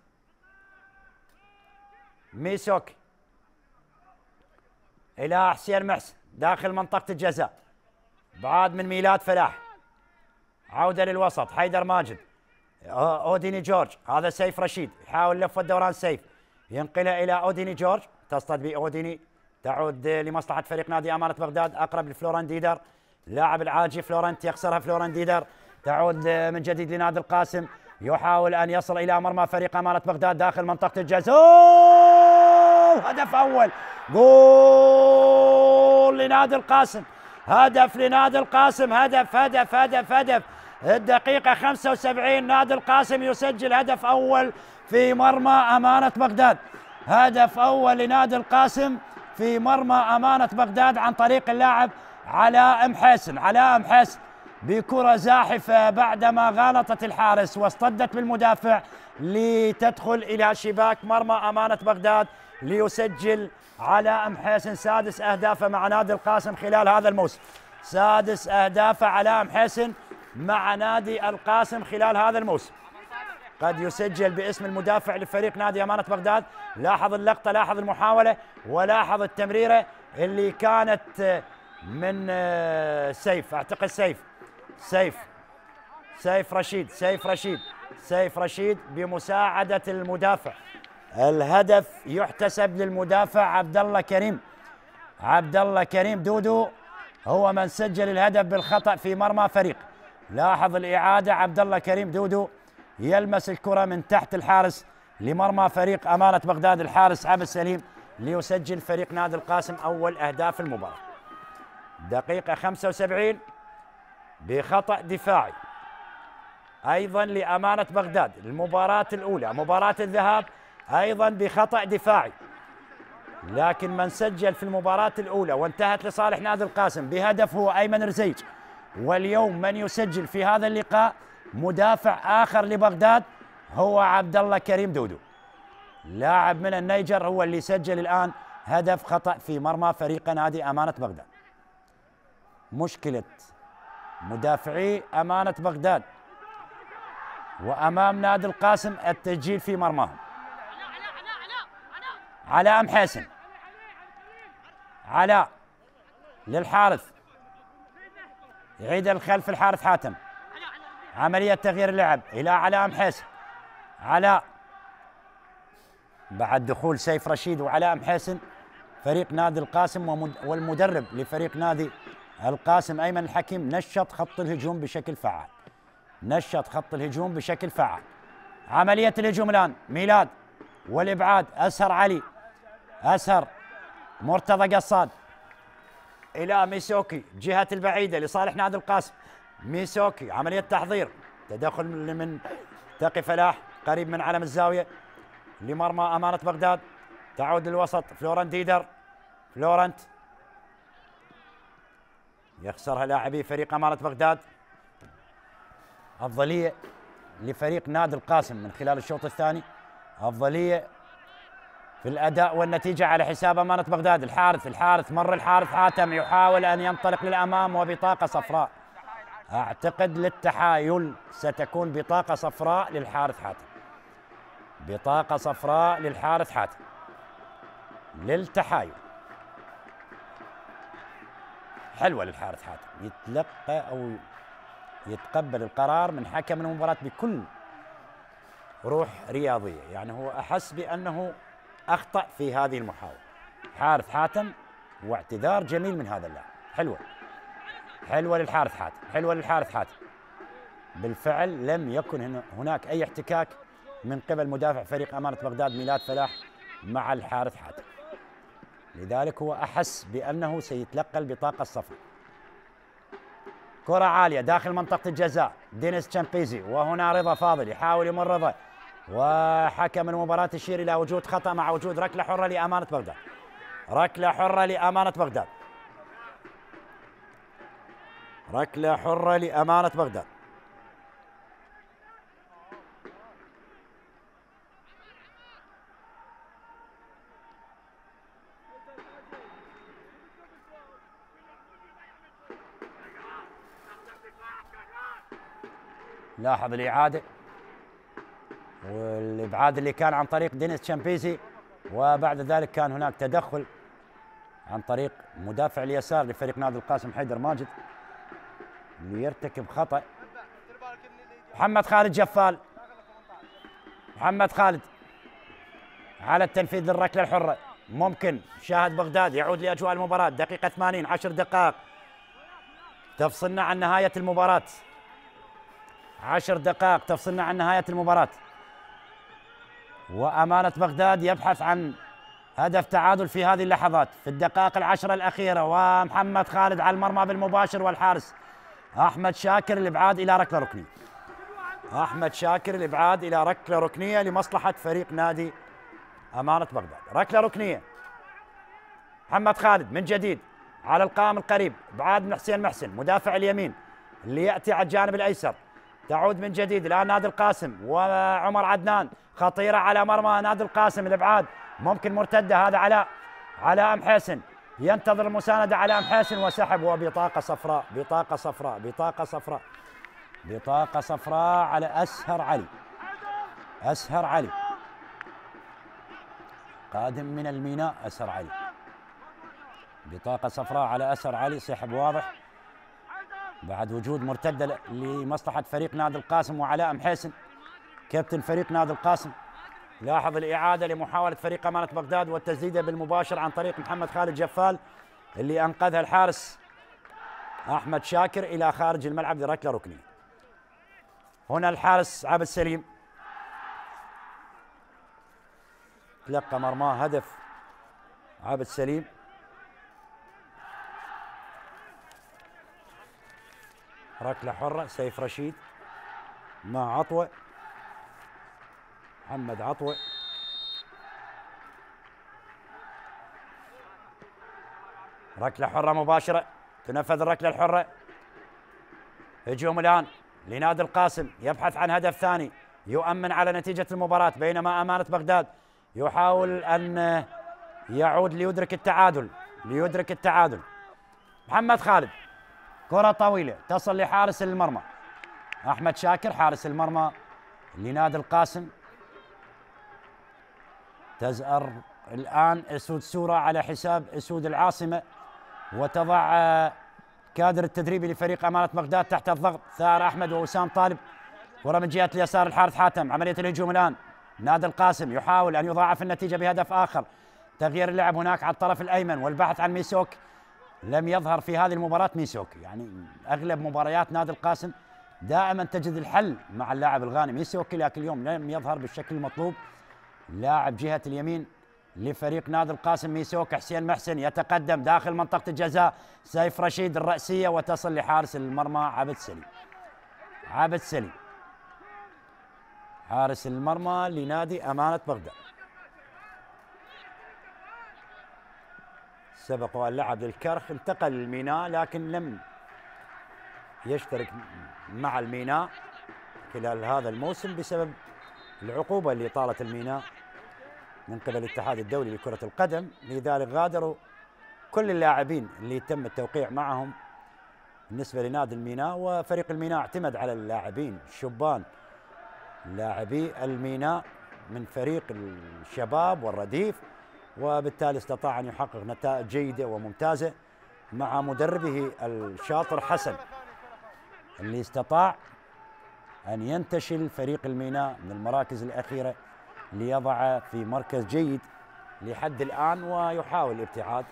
Speaker 1: ميسوكي إلى حسين محسن داخل منطقة الجزاء بعاد من ميلاد فلاح. عودة للوسط حيدر ماجد. أوديني جورج هذا سيف رشيد يحاول لفه دوران سيف. ينقلها إلى أوديني جورج تصطدم بأوديني تعود لمصلحة فريق نادي أمانة بغداد أقرب لفلوران ديدر. لاعب العاجي فلورنت يخسرها فلوران ديدر. تعود من جديد لنادي القاسم يحاول أن يصل إلى مرمى فريق أمانة بغداد داخل منطقة الجزاء. هدف أول. جول لنادي القاسم. هدف لنادي القاسم. هدف هدف هدف هدف. الدقيقة 75 نادي القاسم يسجل هدف أول في مرمى أمانة بغداد. هدف أول لنادي القاسم في مرمى أمانة بغداد عن طريق اللاعب علاء محسن علاء محسن بكرة زاحفة بعدما غالطت الحارس واصطدت بالمدافع لتدخل إلى شباك مرمى أمانة بغداد ليسجل علاء محسن سادس أهدافه مع نادي القاسم خلال هذا الموسم. سادس أهدافه علاء محسن مع نادي القاسم خلال هذا الموسم. قد يسجل باسم المدافع لفريق نادي أمانة بغداد. لاحظ اللقطة لاحظ المحاولة ولاحظ التمريرة اللي كانت من آه، سيف. أعتقد سيف. سيف. سيف رشيد سيف رشيد سيف رشيد بمساعدة المدافع. الهدف يحتسب للمدافع عبد الله كريم. عبد الله كريم دودو هو من سجل الهدف بالخطأ في مرمى فريق. لاحظ الإعادة عبد الله كريم دودو يلمس الكرة من تحت الحارس لمرمى فريق أمانة بغداد الحارس عبد السليم ليسجل فريق نادي القاسم أول أهداف المباراة. دقيقة 75 بخطأ دفاعي. أيضا لأمانة بغداد المباراة الأولى مباراة الذهاب أيضا بخطأ دفاعي. لكن من سجل في المباراة الأولى وانتهت لصالح نادي القاسم بهدف هو أيمن رزيج. واليوم من يسجل في هذا اللقاء مدافع آخر لبغداد هو عبد الله كريم دودو. لاعب من النيجر هو اللي سجل الآن هدف خطأ في مرمى فريق نادي أمانة بغداد. مشكلة مدافعي أمانة بغداد وأمام نادي القاسم التسجيل في مرماهم. علاء محسن علاء للحارث. يعيد الخلف الحارث حاتم. عملية تغيير اللعب إلى علاء محسن علاء بعد دخول سيف رشيد وعلاء محسن فريق نادي القاسم والمدرب لفريق نادي القاسم أيمن الحكيم نشط خط الهجوم بشكل فعال. نشط خط الهجوم بشكل فعال. عملية الهجوم الآن. ميلاد والإبعاد. أسهر علي. أسهر مرتضى قصاد. إلى ميسوكي جهة البعيدة لصالح نادي القاسم. ميسوكي عملية تحضير. تدخل من تقي فلاح قريب من علم الزاوية. لمرمى أمانة بغداد. تعود للوسط. فلورنت ديدر. فلورنت. يخسرها لاعبي فريق أمانة بغداد. أفضلية لفريق نادي القاسم من خلال الشوط الثاني. أفضلية في الأداء والنتيجة على حساب أمانة بغداد. الحارث الحارث مر الحارث حاتم يحاول أن ينطلق للأمام وبطاقة صفراء. أعتقد للتحايل ستكون بطاقة صفراء للحارث حاتم. بطاقة صفراء للحارث حاتم. للتحايل. حلوة للحارث حاتم. يتلقى أو يتقبل القرار من حكم المباراة بكل روح رياضية. يعني هو أحس بأنه أخطأ في هذه المحاولة. حارث حاتم واعتذار جميل من هذا اللاعب. حلوة. حلوة للحارث حاتم. حلوة للحارث حاتم. بالفعل لم يكن هناك أي احتكاك من قبل مدافع فريق أمانة بغداد ميلاد فلاح مع الحارث حاتم. لذلك هو أحس بأنه سيتلقى البطاقة الصفراء. كرة عالية داخل منطقة الجزاء. دينيس تشامبيزي وهنا رضا فاضل يحاول يمر رضا وحكم المباراة يشير إلى وجود خطأ مع وجود ركلة حرة لأمانة بغداد. ركلة حرة لأمانة بغداد. ركلة حرة لأمانة بغداد. لاحظ الإعادة. والابعاد اللي كان عن طريق دينيس تشامبيزي وبعد ذلك كان هناك تدخل عن طريق مدافع اليسار لفريق نادي القاسم حيدر ماجد ليرتكب خطأ. محمد خالد جفال. محمد خالد على التنفيذ للركلة الحرة. ممكن. شاهد بغداد يعود لأجواء المباراة. دقيقة 80 10 دقائق. تفصلنا عن نهاية المباراة. عشر دقائق تفصلنا عن نهاية المباراة. وأمانة بغداد يبحث عن هدف تعادل في هذه اللحظات. في الدقائق العشرة الأخيرة ومحمد خالد على المرمى بالمباشر والحارس. أحمد شاكر الإبعاد إلى ركلة ركنية. أحمد شاكر الإبعاد إلى ركلة ركنية لمصلحة فريق نادي أمانة بغداد. ركلة ركنية. محمد خالد من جديد على القائم القريب. ابعاد من حسين محسن مدافع اليمين اللي يأتي على الجانب الأيسر. تعود من جديد الان نادي القاسم وعمر عدنان خطيرة على مرمى نادي القاسم الإبعاد. ممكن مرتدة هذا علاء علاء محسن ينتظر المساندة على محاسن وسحب وبطاقة صفراء بطاقة صفراء بطاقة صفراء بطاقة صفراء على أسهر علي. أسهر علي. قادم من الميناء أسهر علي. بطاقة صفراء على أسهر علي سحب واضح. بعد وجود مرتدة لمصلحة فريق نادي القاسم وعلاء محسن كابتن فريق نادي القاسم. لاحظ الإعادة لمحاولة فريق أمانة بغداد والتسديدة بالمباشر عن طريق محمد خالد جفال اللي أنقذها الحارس أحمد شاكر إلى خارج الملعب لركلة ركنية. هنا الحارس عبد السليم. تلقى مرماه هدف عبد السليم. ركلة حرة سيف رشيد. مع عطوة. محمد عطوة. ركلة حرة مباشرة. تنفذ الركلة الحرة. هجوم الآن لنادي القاسم. يبحث عن هدف ثاني. يؤمن على نتيجة المباراة بينما أمانة بغداد يحاول أن يعود ليدرك التعادل. ليدرك التعادل. محمد خالد. كرة طويلة. تصل لحارس المرمى. أحمد شاكر حارس المرمى. لنادي القاسم. تزأر الآن أسود سورة على حساب أسود العاصمة. وتضع آه، كادر التدريبي لفريق أمانة بغداد تحت الضغط. ثار أحمد ووسام طالب. كرة من جهة اليسار الحارث حاتم. عملية الهجوم الآن. نادي القاسم يحاول أن يضاعف النتيجة بهدف آخر. تغيير اللعب هناك على الطرف الأيمن. والبحث عن ميسوك. لم يظهر في هذه المباراة ميسوك يعني أغلب مباريات نادي القاسم دائما تجد الحل مع اللاعب الغانم ميسوكي لكن اليوم لم يظهر بالشكل المطلوب لاعب جهة اليمين لفريق نادي القاسم ميسوك حسين محسن يتقدم داخل منطقة الجزاء سيف رشيد الرأسية وتصل لحارس المرمى عبد سليم. عبد سليم حارس المرمى لنادي أمانة بغداد. سبق وأن لعب الكرخ انتقل للميناء لكن لم يشترك مع الميناء خلال هذا الموسم بسبب العقوبة اللي طالت الميناء من قبل الاتحاد الدولي لكرة القدم. لذلك غادروا كل اللاعبين اللي تم التوقيع معهم بالنسبة لنادي الميناء وفريق الميناء اعتمد على اللاعبين الشبان لاعبي الميناء من فريق الشباب والرديف. وبالتالي استطاع أن يحقق نتائج جيدة وممتازة مع مدربه الشاطر حسن اللي استطاع أن ينتشل فريق الميناء من المراكز الأخيرة ليضع في مركز جيد لحد الآن ويحاول ابتعاد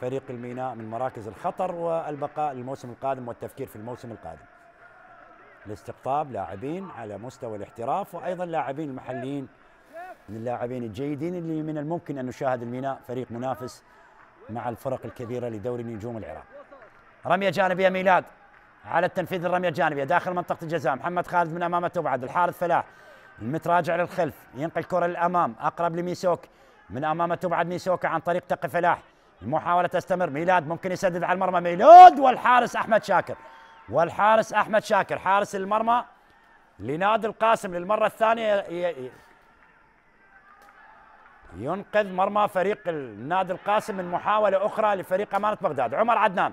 Speaker 1: فريق الميناء من مراكز الخطر والبقاء للموسم القادم والتفكير في الموسم القادم. لاستقطاب لاعبين على مستوى الاحتراف وأيضا لاعبين المحليين اللاعبين الجيدين اللي من الممكن أن نشاهد الميناء فريق منافس مع الفرق الكبيرة لدوري نجوم العراق. رمية جانبية ميلاد على التنفيذ الرميه الجانبية داخل منطقة الجزاء. محمد خالد من امامه تبعد الحارث فلاح. المتراجع للخلف ينقل الكره للأمام أقرب لميسوك. من امامه تبعد ميسوك عن طريق تقي فلاح. المحاولة تستمر. ميلاد ممكن يسدد على المرمى. ميلاد والحارس أحمد شاكر. والحارس أحمد شاكر حارس المرمى لنادي القاسم للمرة الثانية. ينقذ مرمى فريق النادي القاسم من محاولة أخرى لفريق أمانة بغداد. عمر عدنان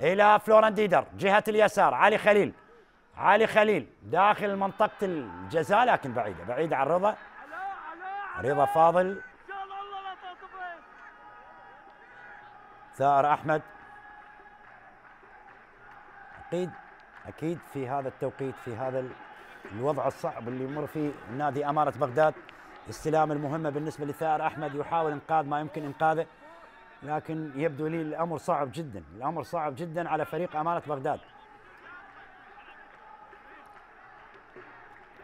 Speaker 1: إلى فلوران ديدر جهة اليسار علي خليل. علي خليل داخل منطقة الجزاء لكن بعيدة بعيدة عن رضا. رضا فاضل. ثائر أحمد. أكيد أكيد في هذا التوقيت في هذا ال- الوضع الصعب اللي يمر فيه نادي اماره بغداد. استلام المهمة بالنسبة لثائر أحمد يحاول إنقاذ ما يمكن إنقاذه لكن يبدو لي الأمر صعب جدا الأمر صعب جدا على فريق اماره بغداد.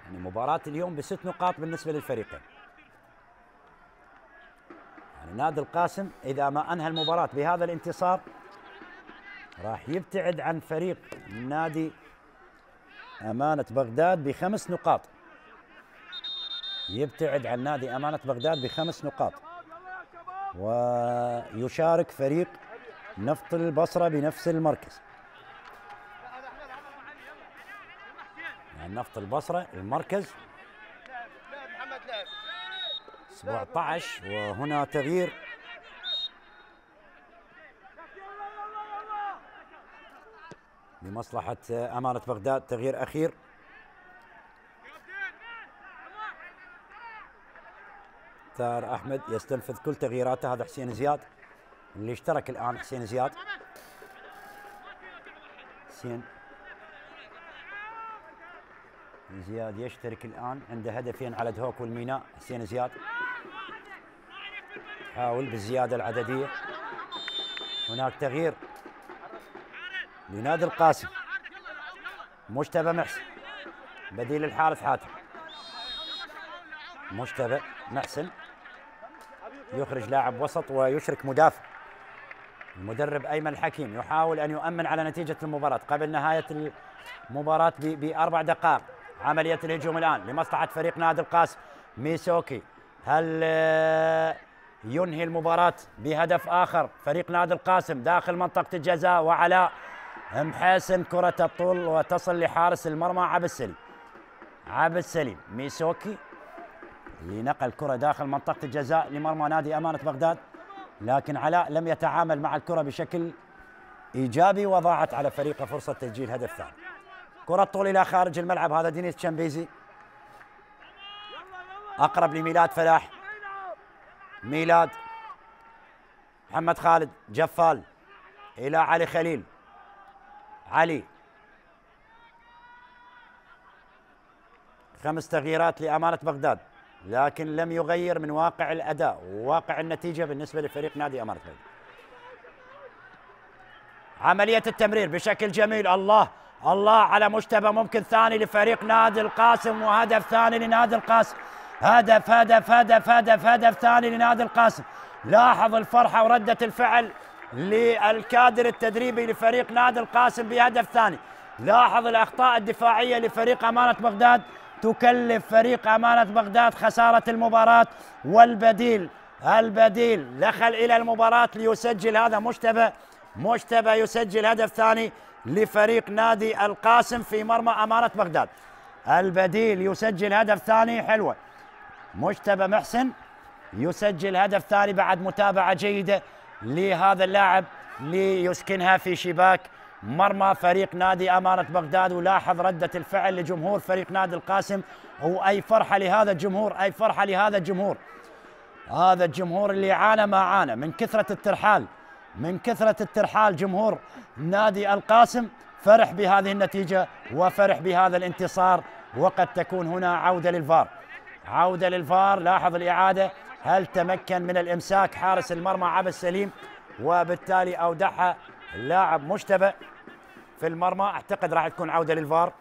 Speaker 1: يعني مباراة اليوم بست نقاط بالنسبة للفريقين يعني نادي القاسم إذا ما أنهى المباراة بهذا الانتصار راح يبتعد عن فريق نادي أمانة بغداد بخمس نقاط. يبتعد عن نادي أمانة بغداد بخمس نقاط. ويشارك فريق نفط البصرة بنفس المركز. يعني نفط البصرة المركز.
Speaker 2: لعب محمد لعب
Speaker 1: 17 وهنا تغيير. لمصلحة أمانة بغداد تغيير أخير. ثار أحمد يستنفذ كل تغييراته. هذا حسين زياد اللي اشترك الآن. حسين زياد. حسين. زياد يشترك الآن عنده هدفين على دهوك والميناء. حسين زياد. حاول بالزيادة العددية. هناك تغيير. لنادي القاسم. مجتبى محسن بديل الحارث حاتم. مجتبى محسن. يخرج لاعب وسط ويشرك مدافع. المدرب أيمن الحكيم يحاول أن يؤمن على نتيجة المباراة. قبل نهاية المباراة ب- بأربع دقائق عملية الهجوم الآن لمصلحة فريق نادي القاسم ميسوكي. هل آه، ينهي المباراة بهدف آخر فريق نادي القاسم داخل منطقة الجزاء وعلاء محسن كرة الطول وتصل لحارس المرمى عبد السليم. عبد السليم ميسوكي اللي نقل كرة داخل منطقة الجزاء لمرمى نادي أمانة بغداد لكن علاء لم يتعامل مع الكرة بشكل إيجابي وضاعت على فريقه فرصة تسجيل هدف ثاني. كرة طول إلى خارج الملعب هذا دينيس تشامبيزي. أقرب لميلاد فلاح. ميلاد محمد خالد جفال إلى علي خليل. علي. خمس تغييرات لأمانة بغداد. لكن لم يغير من واقع الأداء وواقع النتيجة بالنسبة لفريق نادي بغداد عملية التمرير بشكل جميل. الله الله على مجتبى ممكن ثاني لفريق نادي القاسم وهدف ثاني لنادي القاسم. هدف هدف هدف هدف هدف ثاني لنادي القاسم. لاحظ الفرحة وردة الفعل للكادر التدريبي لفريق نادي القاسم بهدف ثاني. لاحظ الأخطاء الدفاعية لفريق أمانة بغداد. تكلف فريق أمانة بغداد خسارة المباراة والبديل البديل دخل إلى المباراة ليسجل هذا مجتبى مجتبى يسجل هدف ثاني لفريق نادي القاسم في مرمى أمانة بغداد. البديل يسجل هدف ثاني حلوة. مجتبى محسن يسجل هدف ثاني بعد متابعة جيدة لهذا اللاعب ليسكنها في شباك مرمى فريق نادي أمانة بغداد ولاحظ ردة الفعل لجمهور فريق نادي القاسم. وأي فرحة لهذا الجمهور؟ أي فرحة لهذا الجمهور؟ هذا الجمهور اللي عانى ما عانى. من كثرة الترحال من كثرة الترحال جمهور نادي القاسم. فرح بهذه النتيجة وفرح بهذا الانتصار وقد تكون هنا عودة للفار. عودة للفار لاحظ الإعادة. هل تمكن من الإمساك حارس المرمى عبد السليم؟ وبالتالي أودعها اللاعب مجتبى في المرمى. أعتقد راح تكون عودة للفار.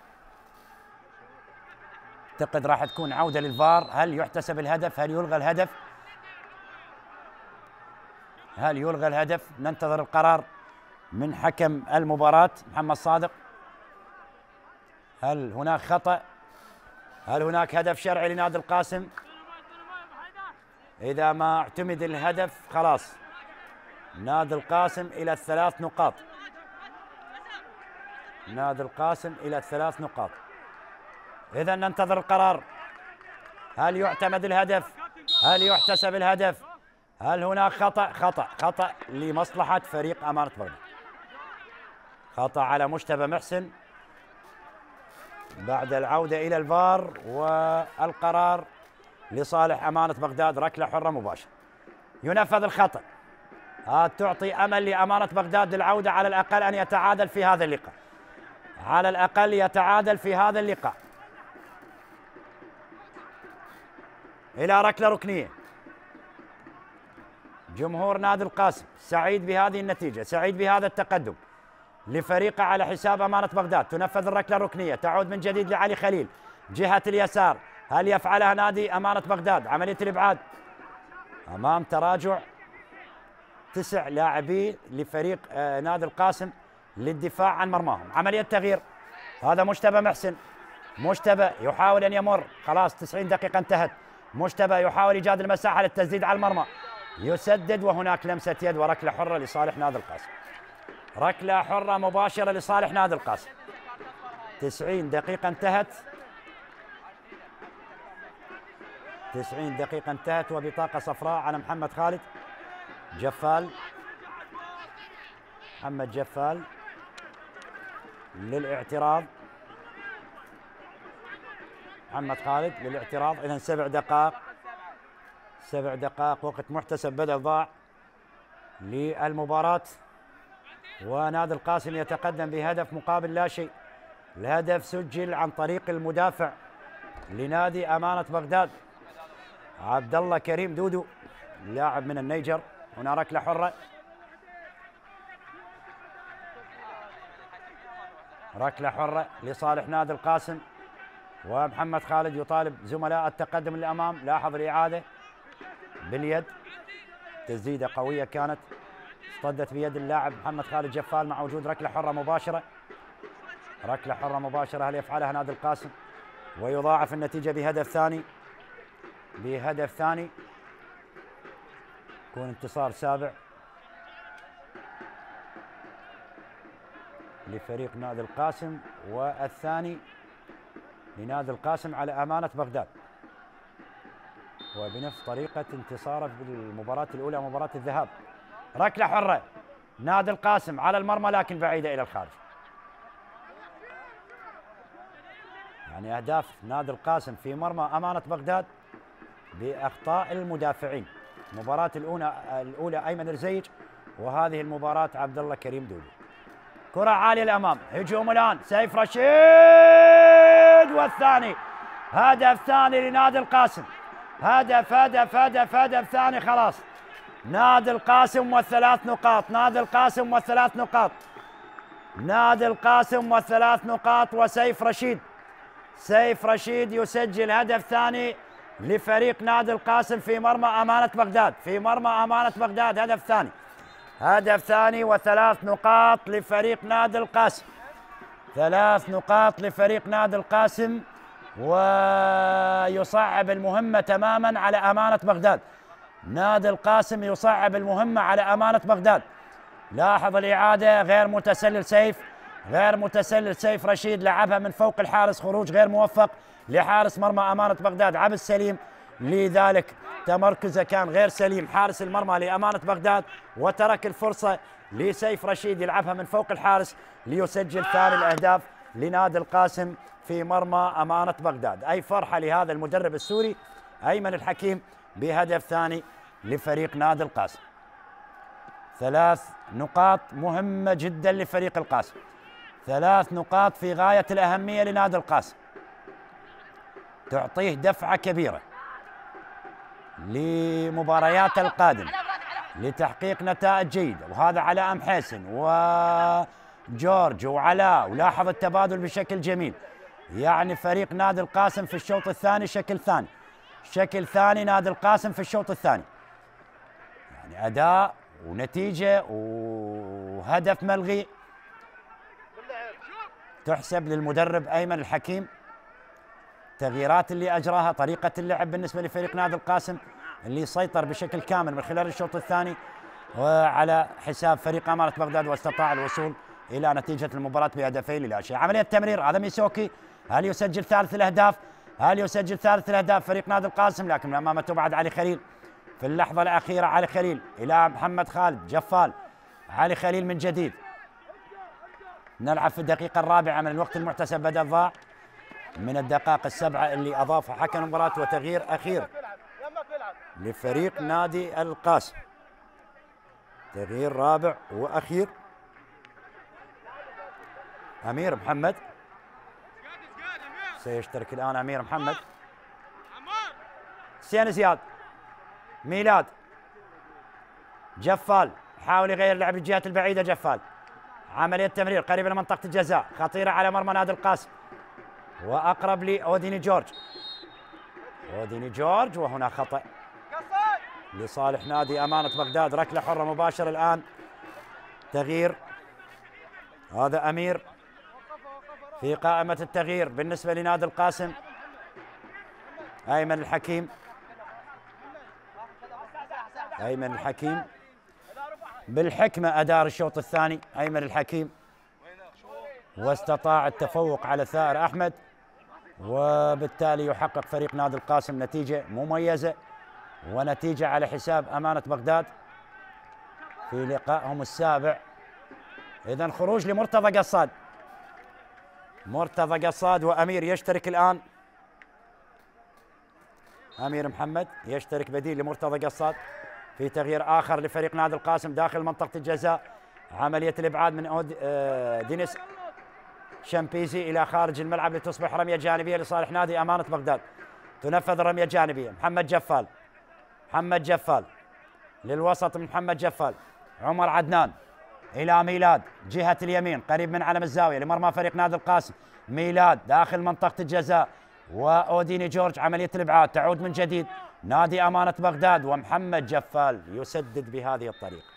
Speaker 1: أعتقد راح تكون عودة للفار. هل يحتسب الهدف؟ هل يلغى الهدف؟ هل يلغى الهدف؟ ننتظر القرار من حكم المباراة. محمد صادق هل هناك خطأ؟ هل هناك هدف شرعي لنادي القاسم؟ إذا ما اعتمد الهدف خلاص. نادي القاسم إلى الثلاث نقاط. نادي القاسم إلى الثلاث نقاط. إذا ننتظر القرار. هل يعتمد الهدف؟ هل يحتسب الهدف؟ هل هناك خطأ؟ خطأ. خطأ لمصلحة فريق أمانة بغداد خطأ على مجتبى محسن. بعد العودة إلى الفار والقرار لصالح أمانة بغداد ركلة حرة مباشرة. ينفذ الخطأ. تعطي أمل لأمانة بغداد للعودة على الأقل أن يتعادل في هذا اللقاء. على الأقل يتعادل في هذا اللقاء. إلى ركلة ركنية. جمهور نادي القاسم سعيد بهذه النتيجة سعيد بهذا التقدم. لفريقه على حساب أمانة بغداد. تنفذ الركلة الركنية. تعود من جديد لعلي خليل. جهة اليسار. هل يفعلها نادي أمانة بغداد؟ عملية الإبعاد. أمام تراجع تسع لاعبين لفريق آه، نادي القاسم. للدفاع عن مرماهم. عملية تغيير. هذا مجتبى محسن. مجتبى يحاول أن يمر. خلاص 90 دقيقة انتهت. مجتبى يحاول إيجاد المساحة للتسديد على المرمى. يسدد وهناك لمسة يد وركلة حرة لصالح نادي القاسم. ركلة حرة مباشرة لصالح نادي القاسم. 90 دقيقة انتهت. 90 دقيقة انتهت وبطاقة صفراء على محمد خالد. جفال. محمد جفال. للاعتراض. محمد خالد للاعتراض. إذا سبع دقائق. سبع دقائق وقت محتسب بدل ضاع للمباراة. ونادي القاسم يتقدم بهدف مقابل لا شيء. الهدف سجل عن طريق المدافع لنادي أمانة بغداد. عبد الله كريم دودو لاعب من النيجر. هنا ركلة حرة. ركلة حرة لصالح نادي القاسم ومحمد خالد يطالب زملاء التقدم للأمام. لاحظ الإعادة باليد. تسديدة قوية كانت. اصطدت بيد اللاعب محمد خالد جفال مع وجود ركلة حرة مباشرة. ركلة حرة مباشرة هل يفعلها نادي القاسم؟ ويضاعف النتيجة بهدف ثاني. بهدف ثاني. يكون انتصار سابع. لفريق نادي القاسم والثاني لنادي القاسم على أمانة بغداد. وبنفس طريقة انتصاره بالمباراة الأولى مباراة الذهاب. ركلة حرة. نادي القاسم على المرمى لكن بعيدة إلى الخارج. يعني أهداف نادي القاسم في مرمى أمانة بغداد بأخطاء المدافعين. المباراة الأولى الأولى أيمن الزيج وهذه المباراة عبد الله كريم دولي. كرة عالية الأمام هجوم الآن. سيف رشيد والثاني. هدف ثاني لنادي القاسم. هدف هدف هدف هدف ثاني خلاص. نادي القاسم والثلاث نقاط. نادي القاسم والثلاث نقاط. نادي القاسم والثلاث نقاط وسيف رشيد. سيف رشيد يسجل هدف ثاني لفريق نادي القاسم في مرمى أمانة بغداد. في مرمى أمانة بغداد هدف ثاني. هدف ثاني وثلاث نقاط لفريق نادي القاسم. ثلاث نقاط لفريق نادي القاسم ويصعب المهمة تماما على أمانة بغداد. نادي القاسم يصعب المهمة على أمانة بغداد. لاحظ الإعادة غير متسلل سيف غير متسلل سيف رشيد لعبها من فوق الحارس خروج غير موفق لحارس مرمى أمانة بغداد عبد السليم. لذلك تمركزه كان غير سليم. حارس المرمى لأمانة بغداد وترك الفرصة لسيف رشيد يلعبها من فوق الحارس ليسجل ثاني الأهداف لنادي القاسم في مرمى أمانة بغداد. أي فرحة لهذا المدرب السوري أيمن الحكيم بهدف ثاني لفريق نادي القاسم. ثلاث نقاط مهمة جدا لفريق القاسم. ثلاث نقاط في غاية الأهمية لنادي القاسم. تعطيه دفعة كبيرة. لمباريات القادمة لتحقيق نتائج جيدة وهذا علاء أم حسن وجورج وعلاء. ولاحظ التبادل بشكل جميل. يعني فريق نادي القاسم في الشوط الثاني شكل ثاني. شكل ثاني نادي القاسم في الشوط الثاني. يعني أداء ونتيجة وهدف ملغي. تحسب للمدرب أيمن الحكيم. التغييرات اللي أجراها طريقة اللعب بالنسبة لفريق نادي القاسم اللي سيطر بشكل كامل من خلال الشوط الثاني وعلى حساب فريق أمارة بغداد واستطاع الوصول إلى نتيجة المباراة بهدفين لا شيء. عملية تمرير هذا ميسوكي. هل يسجل ثالث الأهداف؟ هل يسجل ثالث الأهداف فريق نادي القاسم؟ لكن امامه تبعد علي خليل في اللحظة الأخيرة علي خليل إلى محمد خالد جفال علي خليل من جديد. نلعب في الدقيقة الرابعة من الوقت المحتسب بدل ضاع من الدقائق السبعة اللي أضافها حكم المباراة وتغيير أخير لفريق نادي القاسم. تغيير رابع وأخير. أمير محمد. سيشترك الآن أمير محمد. حسين زياد. ميلاد. جفال. حاول يغير اللعب للجهات البعيدة جفال. عملية تمرير قريبة من منطقه الجزاء. خطيرة على مرمى نادي القاسم. وأقرب لأوديني جورج. أوديني جورج وهنا خطأ. لصالح نادي أمانة بغداد ركلة حرة مباشرة الآن. تغيير. هذا أمير. في قائمة التغيير. بالنسبة لنادي القاسم أيمن الحكيم. أيمن الحكيم. بالحكمة أدار الشوط الثاني أيمن الحكيم. واستطاع التفوق على ثائر أحمد. وبالتالي يحقق فريق نادي القاسم نتيجة مميزة ونتيجة على حساب أمانة بغداد في لقائهم السابع. اذا خروج لمرتضى قصاد. مرتضى قصاد وأمير يشترك الآن. أمير محمد يشترك بديل لمرتضى قصاد في تغيير آخر لفريق نادي القاسم داخل منطقة الجزاء. عملية الإبعاد من آه، دينيس شمبيزي إلى خارج الملعب لتصبح رمية جانبية لصالح نادي أمانة بغداد. تنفذ الرميه الجانبيه محمد جفال. محمد جفال. للوسط من محمد جفال. عمر عدنان. إلى ميلاد. جهة اليمين. قريب من علم الزاوية. لمرمى فريق نادي القاسم. ميلاد. داخل منطقة الجزاء. وأوديني جورج. عملية الإبعاد. تعود من جديد. نادي أمانة بغداد. ومحمد جفال يسدد بهذه الطريقة.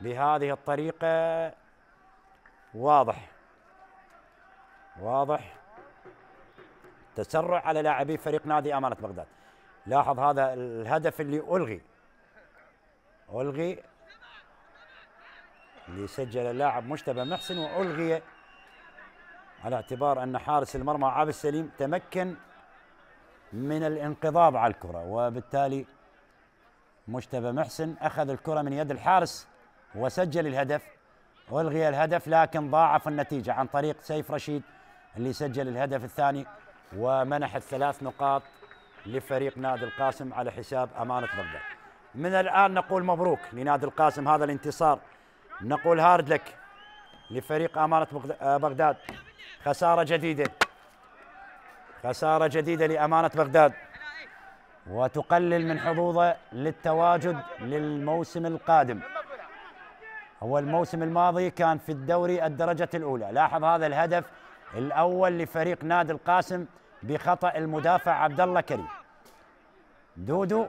Speaker 1: بهذه الطريقة. واضح. واضح. تسرع على لاعبي فريق نادي أمانة بغداد. لاحظ هذا الهدف اللي ألغي. ألغي. اللي سجل اللاعب مجتبى محسن وألغي. على اعتبار أن حارس المرمى عابد السليم تمكن من الانقضاض على الكرة. وبالتالي مجتبى محسن أخذ الكرة من يد الحارس وسجل الهدف. والغي الهدف لكن ضاعف النتيجة عن طريق سيف رشيد. اللي سجل الهدف الثاني ومنح الثلاث نقاط لفريق نادي القاسم على حساب أمانة بغداد. من الآن نقول مبروك لنادي القاسم هذا الانتصار. نقول هارد لك لفريق أمانة بغداد. خسارة جديدة. خسارة جديدة لأمانة بغداد. وتقلل من حظوظه للتواجد للموسم القادم. هو الموسم الماضي كان في الدوري الدرجة الأولى. لاحظ هذا الهدف الأول لفريق نادي القاسم بخطأ المدافع عبد الله كريم. دودو.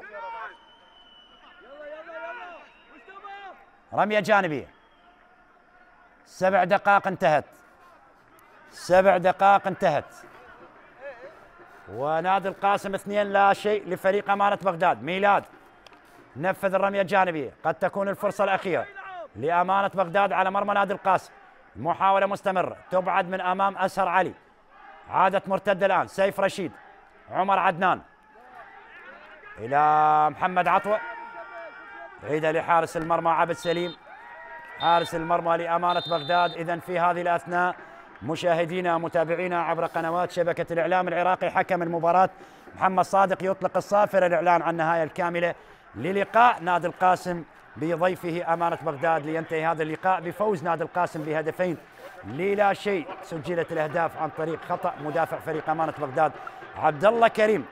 Speaker 1: رمية جانبية. سبع دقائق انتهت. سبع دقائق انتهت. ونادي القاسم اثنين لا شيء لفريق أمانة بغداد. ميلاد. نفذ الرمية الجانبية. قد تكون الفرصة الأخيرة لأمانة بغداد على مرمى نادي القاسم. محاولة مستمرة. تبعد من أمام أسهر علي. عادت مرتدة الآن. سيف رشيد. عمر عدنان. إلى محمد عطوة. عيدة لحارس المرمى عبد سليم. حارس المرمى لأمانة بغداد. إذا في هذه الأثناء مشاهدينا متابعينا عبر قنوات شبكة الإعلام العراقي حكم المباراة. محمد صادق يطلق الصافرة الإعلان عن النهاية الكاملة. للقاء نادي القاسم. بضيفه أمانة بغداد لينتهي هذا اللقاء بفوز نادي القاسم بهدفين. للا شيء سجلت الأهداف عن طريق خطأ مدافع فريق أمانة بغداد عبد الله كريم.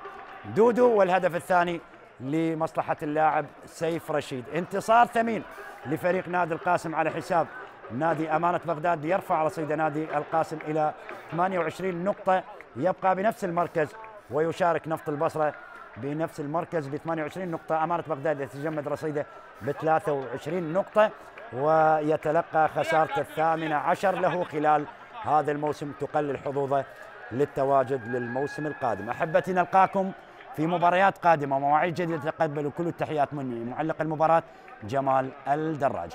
Speaker 1: دودو والهدف الثاني لمصلحة اللاعب سيف رشيد. انتصار ثمين لفريق نادي القاسم على حساب نادي أمانة بغداد ليرفع رصيد نادي القاسم إلى 28 نقطة. يبقى بنفس المركز ويشارك نفط البصرة بنفس المركز ب 28 نقطة. أمانة بغداد يتجمد رصيده ب 23 نقطة ويتلقى خسارته الثامنة عشر له خلال هذا الموسم تقلل حظوظه للتواجد للموسم القادم. أحبتي نلقاكم في مباريات قادمة ومواعيد جديدة تقبلوا كل التحيات مني معلق المباراة جمال الدراج.